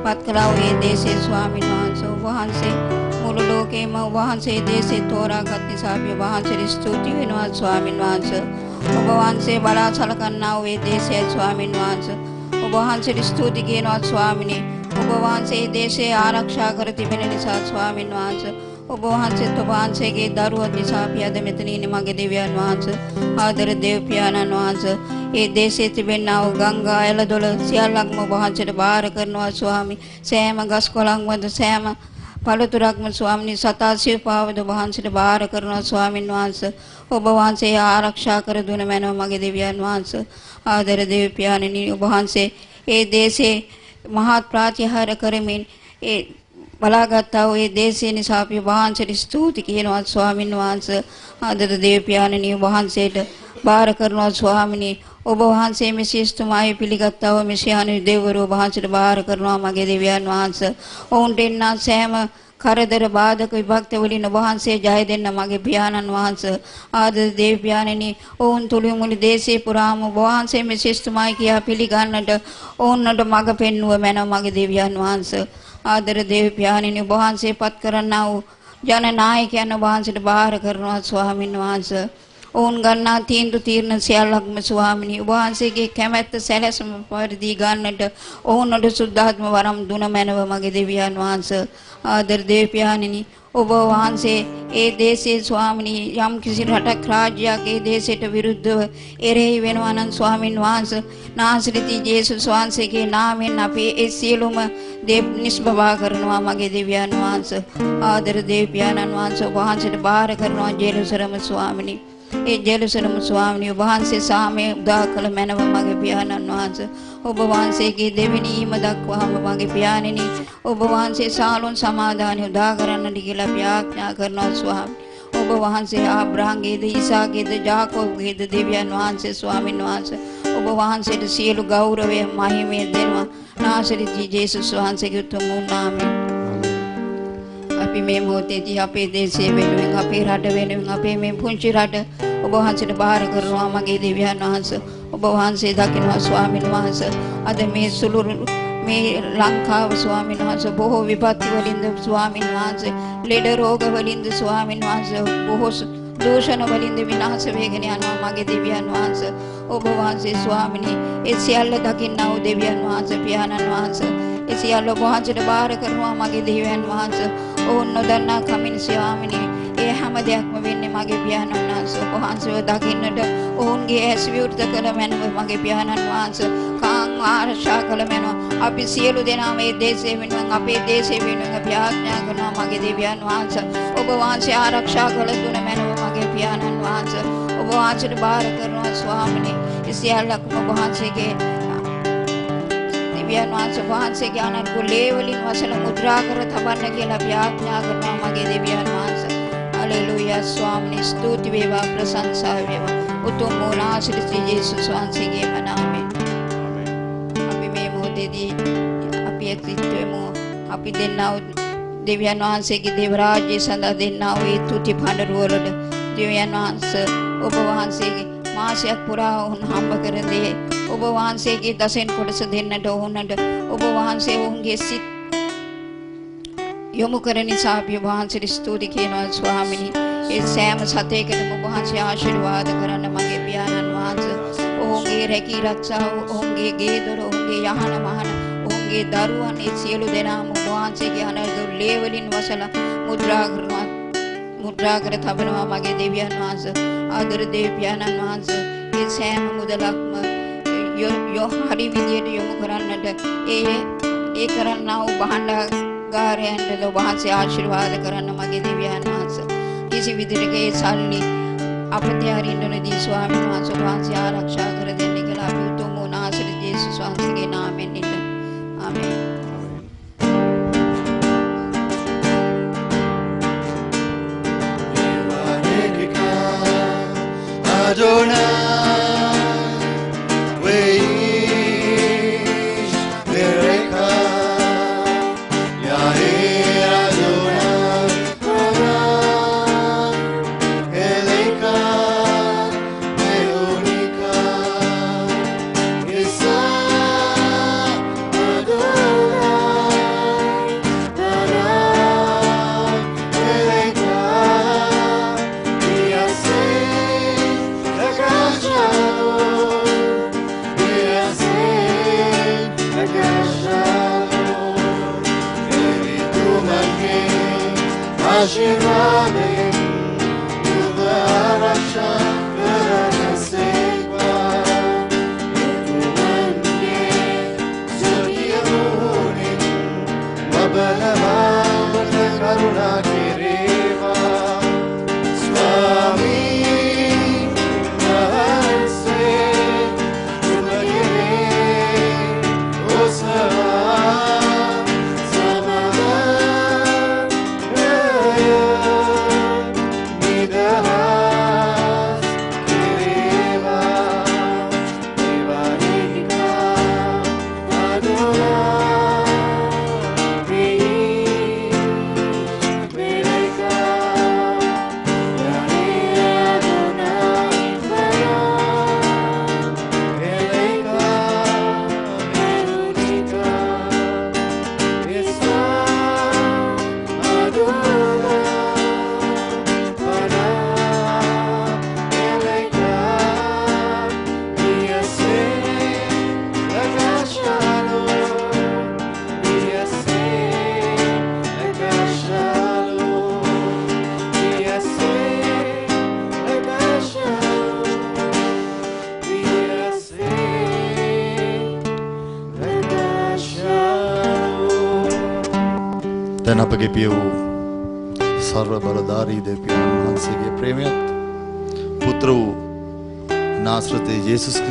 පත් කළා වූ ඒ දේශේ ස්වාමීන් වහන්සේ ඔබ වහන්සේ මුළු ලෝකේම ඔබ වහන්සේ දේශේ තෝරාගත් නිසා අපි ඔබ වහන්සේට ස්තුති වෙනවා ස්වාමීන් වහන්සේ. ඔබ වහන්සේ බලා සලකන්නා වූ ඒ දේශය ස්වාමීන් වහන්සේ. ඔබ වහන්සේට ස්තුති කියනවා ස්වාමිනේ. ඔබ වහන්සේ දේශේ ආරක්ෂා කර තිබෙන නිසා ස්වාමීන් වහන්සේ. ඔබ වහන්සේත් ඔබ වහන්සේගේ දරුවන් නිසා අපි අද මෙතන ඉන්නේ මගේ දෙවියන් වහන්සේ. ආදර දේව පියාණන් වහන්සේ. ඒ දේශයේ තිබෙනා වූ ගංගා ඇලදොල සියල්ලක්ම ඔබ වහන්සේට බාර කරනවා ස්වාමි. සෑම ගස් කොළන් වද සෑම පළතුරක්ම ස්වාමිනී සතා සිව්පාවද ඔබ වහන්සේට බාර කරනවා ස්වාමින් වහන්සේ ඔබ වහන්සේ ආරක්ෂා කර දුන මැනව මගේ දෙවියන් වහන්සේ ආදර දේව පියාණනි ඔබ වහන්සේ ඒ දේශේ මහත් ප්‍රාතිහාර කරමින් ඒ බලාගත්තා වූ ඒ දේශය නිසා අපි වහන්සේට ස්තුති කියනවා ස්වාමින් වහන්සේ අදද දේවපියාණනි වහන්සේට බාර කරනවා ස්වාමිනී ඔබ වහන්සේ මෙසිස්තුමායි පිළිගත්තා වූ මෙසියානු දෙවරු වහන්සේට බාර කරනවා. මගේ දෙවියන් වහන්සේ ඔවුන්ට එන්නා සෑම කරදර බාධක විභක්ත වලින් ඔබ වහන්සේ ජය දෙන්න මගේ පියාණන් වහන්සේ. ආද දේව පියාණෙනි ඔවුන් තුලින් මුළු දේශේ පුරාම ඔබ වහන්සේ මෙසිස්තුමායි කියා පිළිගන්නට ඔවුන්ට මඟ පෙන්වුව මැනව මගේ දෙවියන් වහන්සේ. ආදර දේව පියාණෙනි ඔබ වහන්සේ පත් කරන්නා වූ ජනනායකයන් වහන්සේට බාර කරනවා ස්වාමින් වහන්සේ. ඔවුන් ගන්නා තීන්දුව තීරණ සියල්ලක්ම ස්වාමිනී ඔබ වහන්සේගේ කැමැත්ත සැලැස්ම පරිදි ගන්නට ඔවුන්ට සුද්ධාත්ම වරම් දුන මැනව මගේ දෙවියන් වහන්සේ ආදර දේවපියාණෙනි ඔබ වහන්සේ ඒ දේශයේ ස්වාමිනී යම් කිසි රටක් රාජ්‍යයක් ඒ දේශයට විරුද්ධව එරෙහි වෙනවා නම් ස්වාමින් වහන්සේ නාසරිති ජේසුස් වහන්සේගේ නාමයෙන් අපි ඒ සියලුම දේ නිස්බවා කරනවා මගේ දෙවියන් වහන්සේ. ආදර දේවපියාණන් වහන්සේ ඔබ වහන්සේට බාර කරනවා ජේරුසලම ස්වාමිනී. ඒ ජෙරුසලම ස්වාමීන් වහන්සේ සාමයේ උදා කළ මැනව මගේ පියාණන් වහන්සේ. ඔබ වහන්සේගේ දෙවෙනීම දක්වාම මගේ පියාණෙනි. ඔබ වහන්සේ සාලොන් සමාදානෙ උදා කරන්නට කියලා අපි ආඥා කරනවා ස්වාමී. ඔබ වහන්සේ ආබ්‍රහම්ගේද ඊසාගේද ජාකෝබ්ගේද දෙවියන් වහන්සේ ස්වාමින් වහන්සේ. ඔබ වහන්සේට සියලු ගෞරවය මහිමය දෙනවා. නාසරිති ජේසුස් වහන්සේගේ උතුම් නාමයෙන්. අපි මේ මොහොතේදී අපේ දේශය වෙනුවෙන් අපේ රට වෙනුවෙන් අපේ මේ පුංචි රට ඔබ වහන්සේට බාර කරනවා මගේ දෙවියන් වහන්සේ ඔබ වහන්සේ දකිනවා ස්වාමීන් වහන්සේ. අද මේ සුළු මේ ලංකාව ස්වාමීන් වහන්සේ බොහෝ විපත්ති වලින්ද ස්වාමීන් වහන්සේ ලෙඩ රෝග වලින්ද ස්වාමීන් වහන්සේ බොහෝ දූෂණ වලින්ද විනාශ වේගෙන යනවා මගේ දෙවියන් වහන්සේ. ඔබ වහන්සේ ස්වාමිනී ඒ සියල්ල දකින්නා වූ දෙවියන් වහන්සේ පියාණන් වහන්සේ. ඒ සියල්ල ඔබ වහන්සේට බාර කරනවා මගේ දෙවියන් වහන්සේ. ඔවුන් නොදන්නා කමින් ස්වාමිනී ඒ හැම දෙයක්ම වෙන්නේ මගේ පියාණන් වහන්සේ. ඔබ වහන්සේව දකින්නට ඔවුන්ගේ ඇස් විවෘත කළ මැනව මගේ පියාණන් වහන්සේ. කාං ආරක්ෂා කළ මැනව. අපි සියලු දෙනා මේ දේශේ වෙනුවෙන් අපේ දේශේ වෙනුවෙන් අපි ආඥා කරනවා මගේ දෙවියන් වහන්සේ. ඔබ වහන්සේ ආරක්ෂා කළ දුන මැනව මගේ පියාණන් වහන්සේ. ඔබ වහන්සේට බාර කරනවා ස්වාමිනේ. ඒ සියල්ලක්ම ඔබ වහන්සේගේ දෙවියන් වහන්සේ වහන්සේගේ අනර්ගුලේ වලින් වසල මුද්‍රා කර තබන්න කියලා අපි ආඥා කරනවා මගේ දෙවියන් වහන්සේ. හලෙලූයා. ස්වාමිනේ ස්තුති වේවා ප්‍රශංසා වේවා. උතුම් වූ නාසරති ජේසුස් වහන්සේගේම නාමයෙන් අපි මේ මොහොතේදී අපි එක්සිටෙමු අපි දෙන්නා වූ දෙවියන් වහන්සේගේ දේව රාජ්‍ය සඳහා දෙන්නා වූ ඒ තුති පඬරුවලට දෙවියන් වහන්සේ ඔබ වහන්සේගේ මාසයක් පුරා ඔවුන් හම්බ කර දේ ඔබ වහන්සේගේ දසෙන් කොටස දෙන්නට ඔවුන්ට ඔබ වහන්සේ ඔවුන්ගේ සිත් යොමු කරන නිසා අපි ඔබ වහන්සේට ස්තුති කියනවා ස්වාමිනී. ඒ සෑම සතේකටම ඔබ වහන්සේ ආශිර්වාද කරන්න මගේ පියාණන් වහන්සේ ඔවුන්ගේ රැකී රක්ෂාව ඔවුන්ගේ ගේ දොර ඔවුන්ගේ යහන මහන ඔවුන්ගේ දරුවන් ඒ සියලු දෙනාම ඔබ වහන්සේගේ අනර්ධ ලේවලින් වසලා මුද්‍රා කරනවා මුද්‍රා කර තබනවා මගේ දෙවියන් වහන්සේ ආදර දෙවියන්න් වහන්සේ. ඒ සෑම මුදලක්ම යො- යො හරි විදියට යොමු කරන්නට ඒ ඒ කරන්නා වූ භාණ්ඩාගාරයන්ට ඔබ වහන්සේ ආශිර්වාද කරන්න මගේ දෙවියන් වහන්සේ. කිසි විදිහක ඒ සල්ලි අපතේ අරින්න නොදී ස්වාමීන් වහන්සේ ඔබ වහන්සේ ආරක්ෂා කර දෙන්න කියලා අපි උතුම් වූ නාසර ජේසුස් වහන්සේගේ නාමයෙන් ඉල්ලමු ආමේන්. Adonai,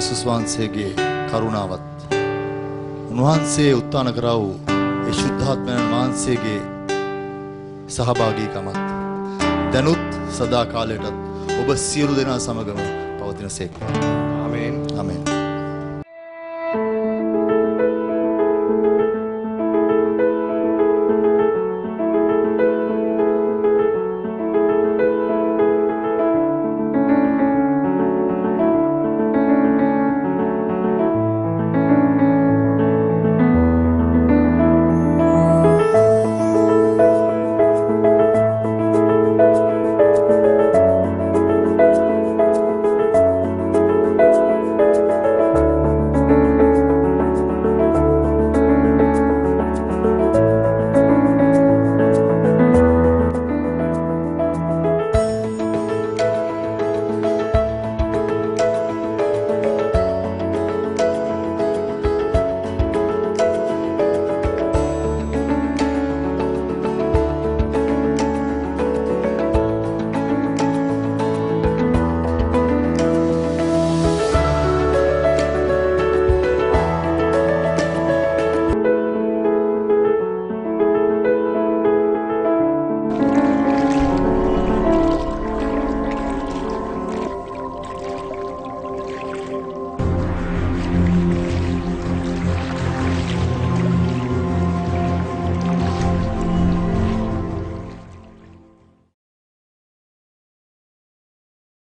යේසුස් ක්‍රිස්තුස් වහන්සේගේ කරුණාවත් උන්වහන්සේ උත්තාන කරා වූ ඒ ශුද්ධාත්මයන් වහන්සේගේ සහභාගීකමත් දැනුත් සදා කාලයටත් ඔබ සියලු දෙනා සමගම පවතින සේක්වා. ආමේන් ආමෙන්.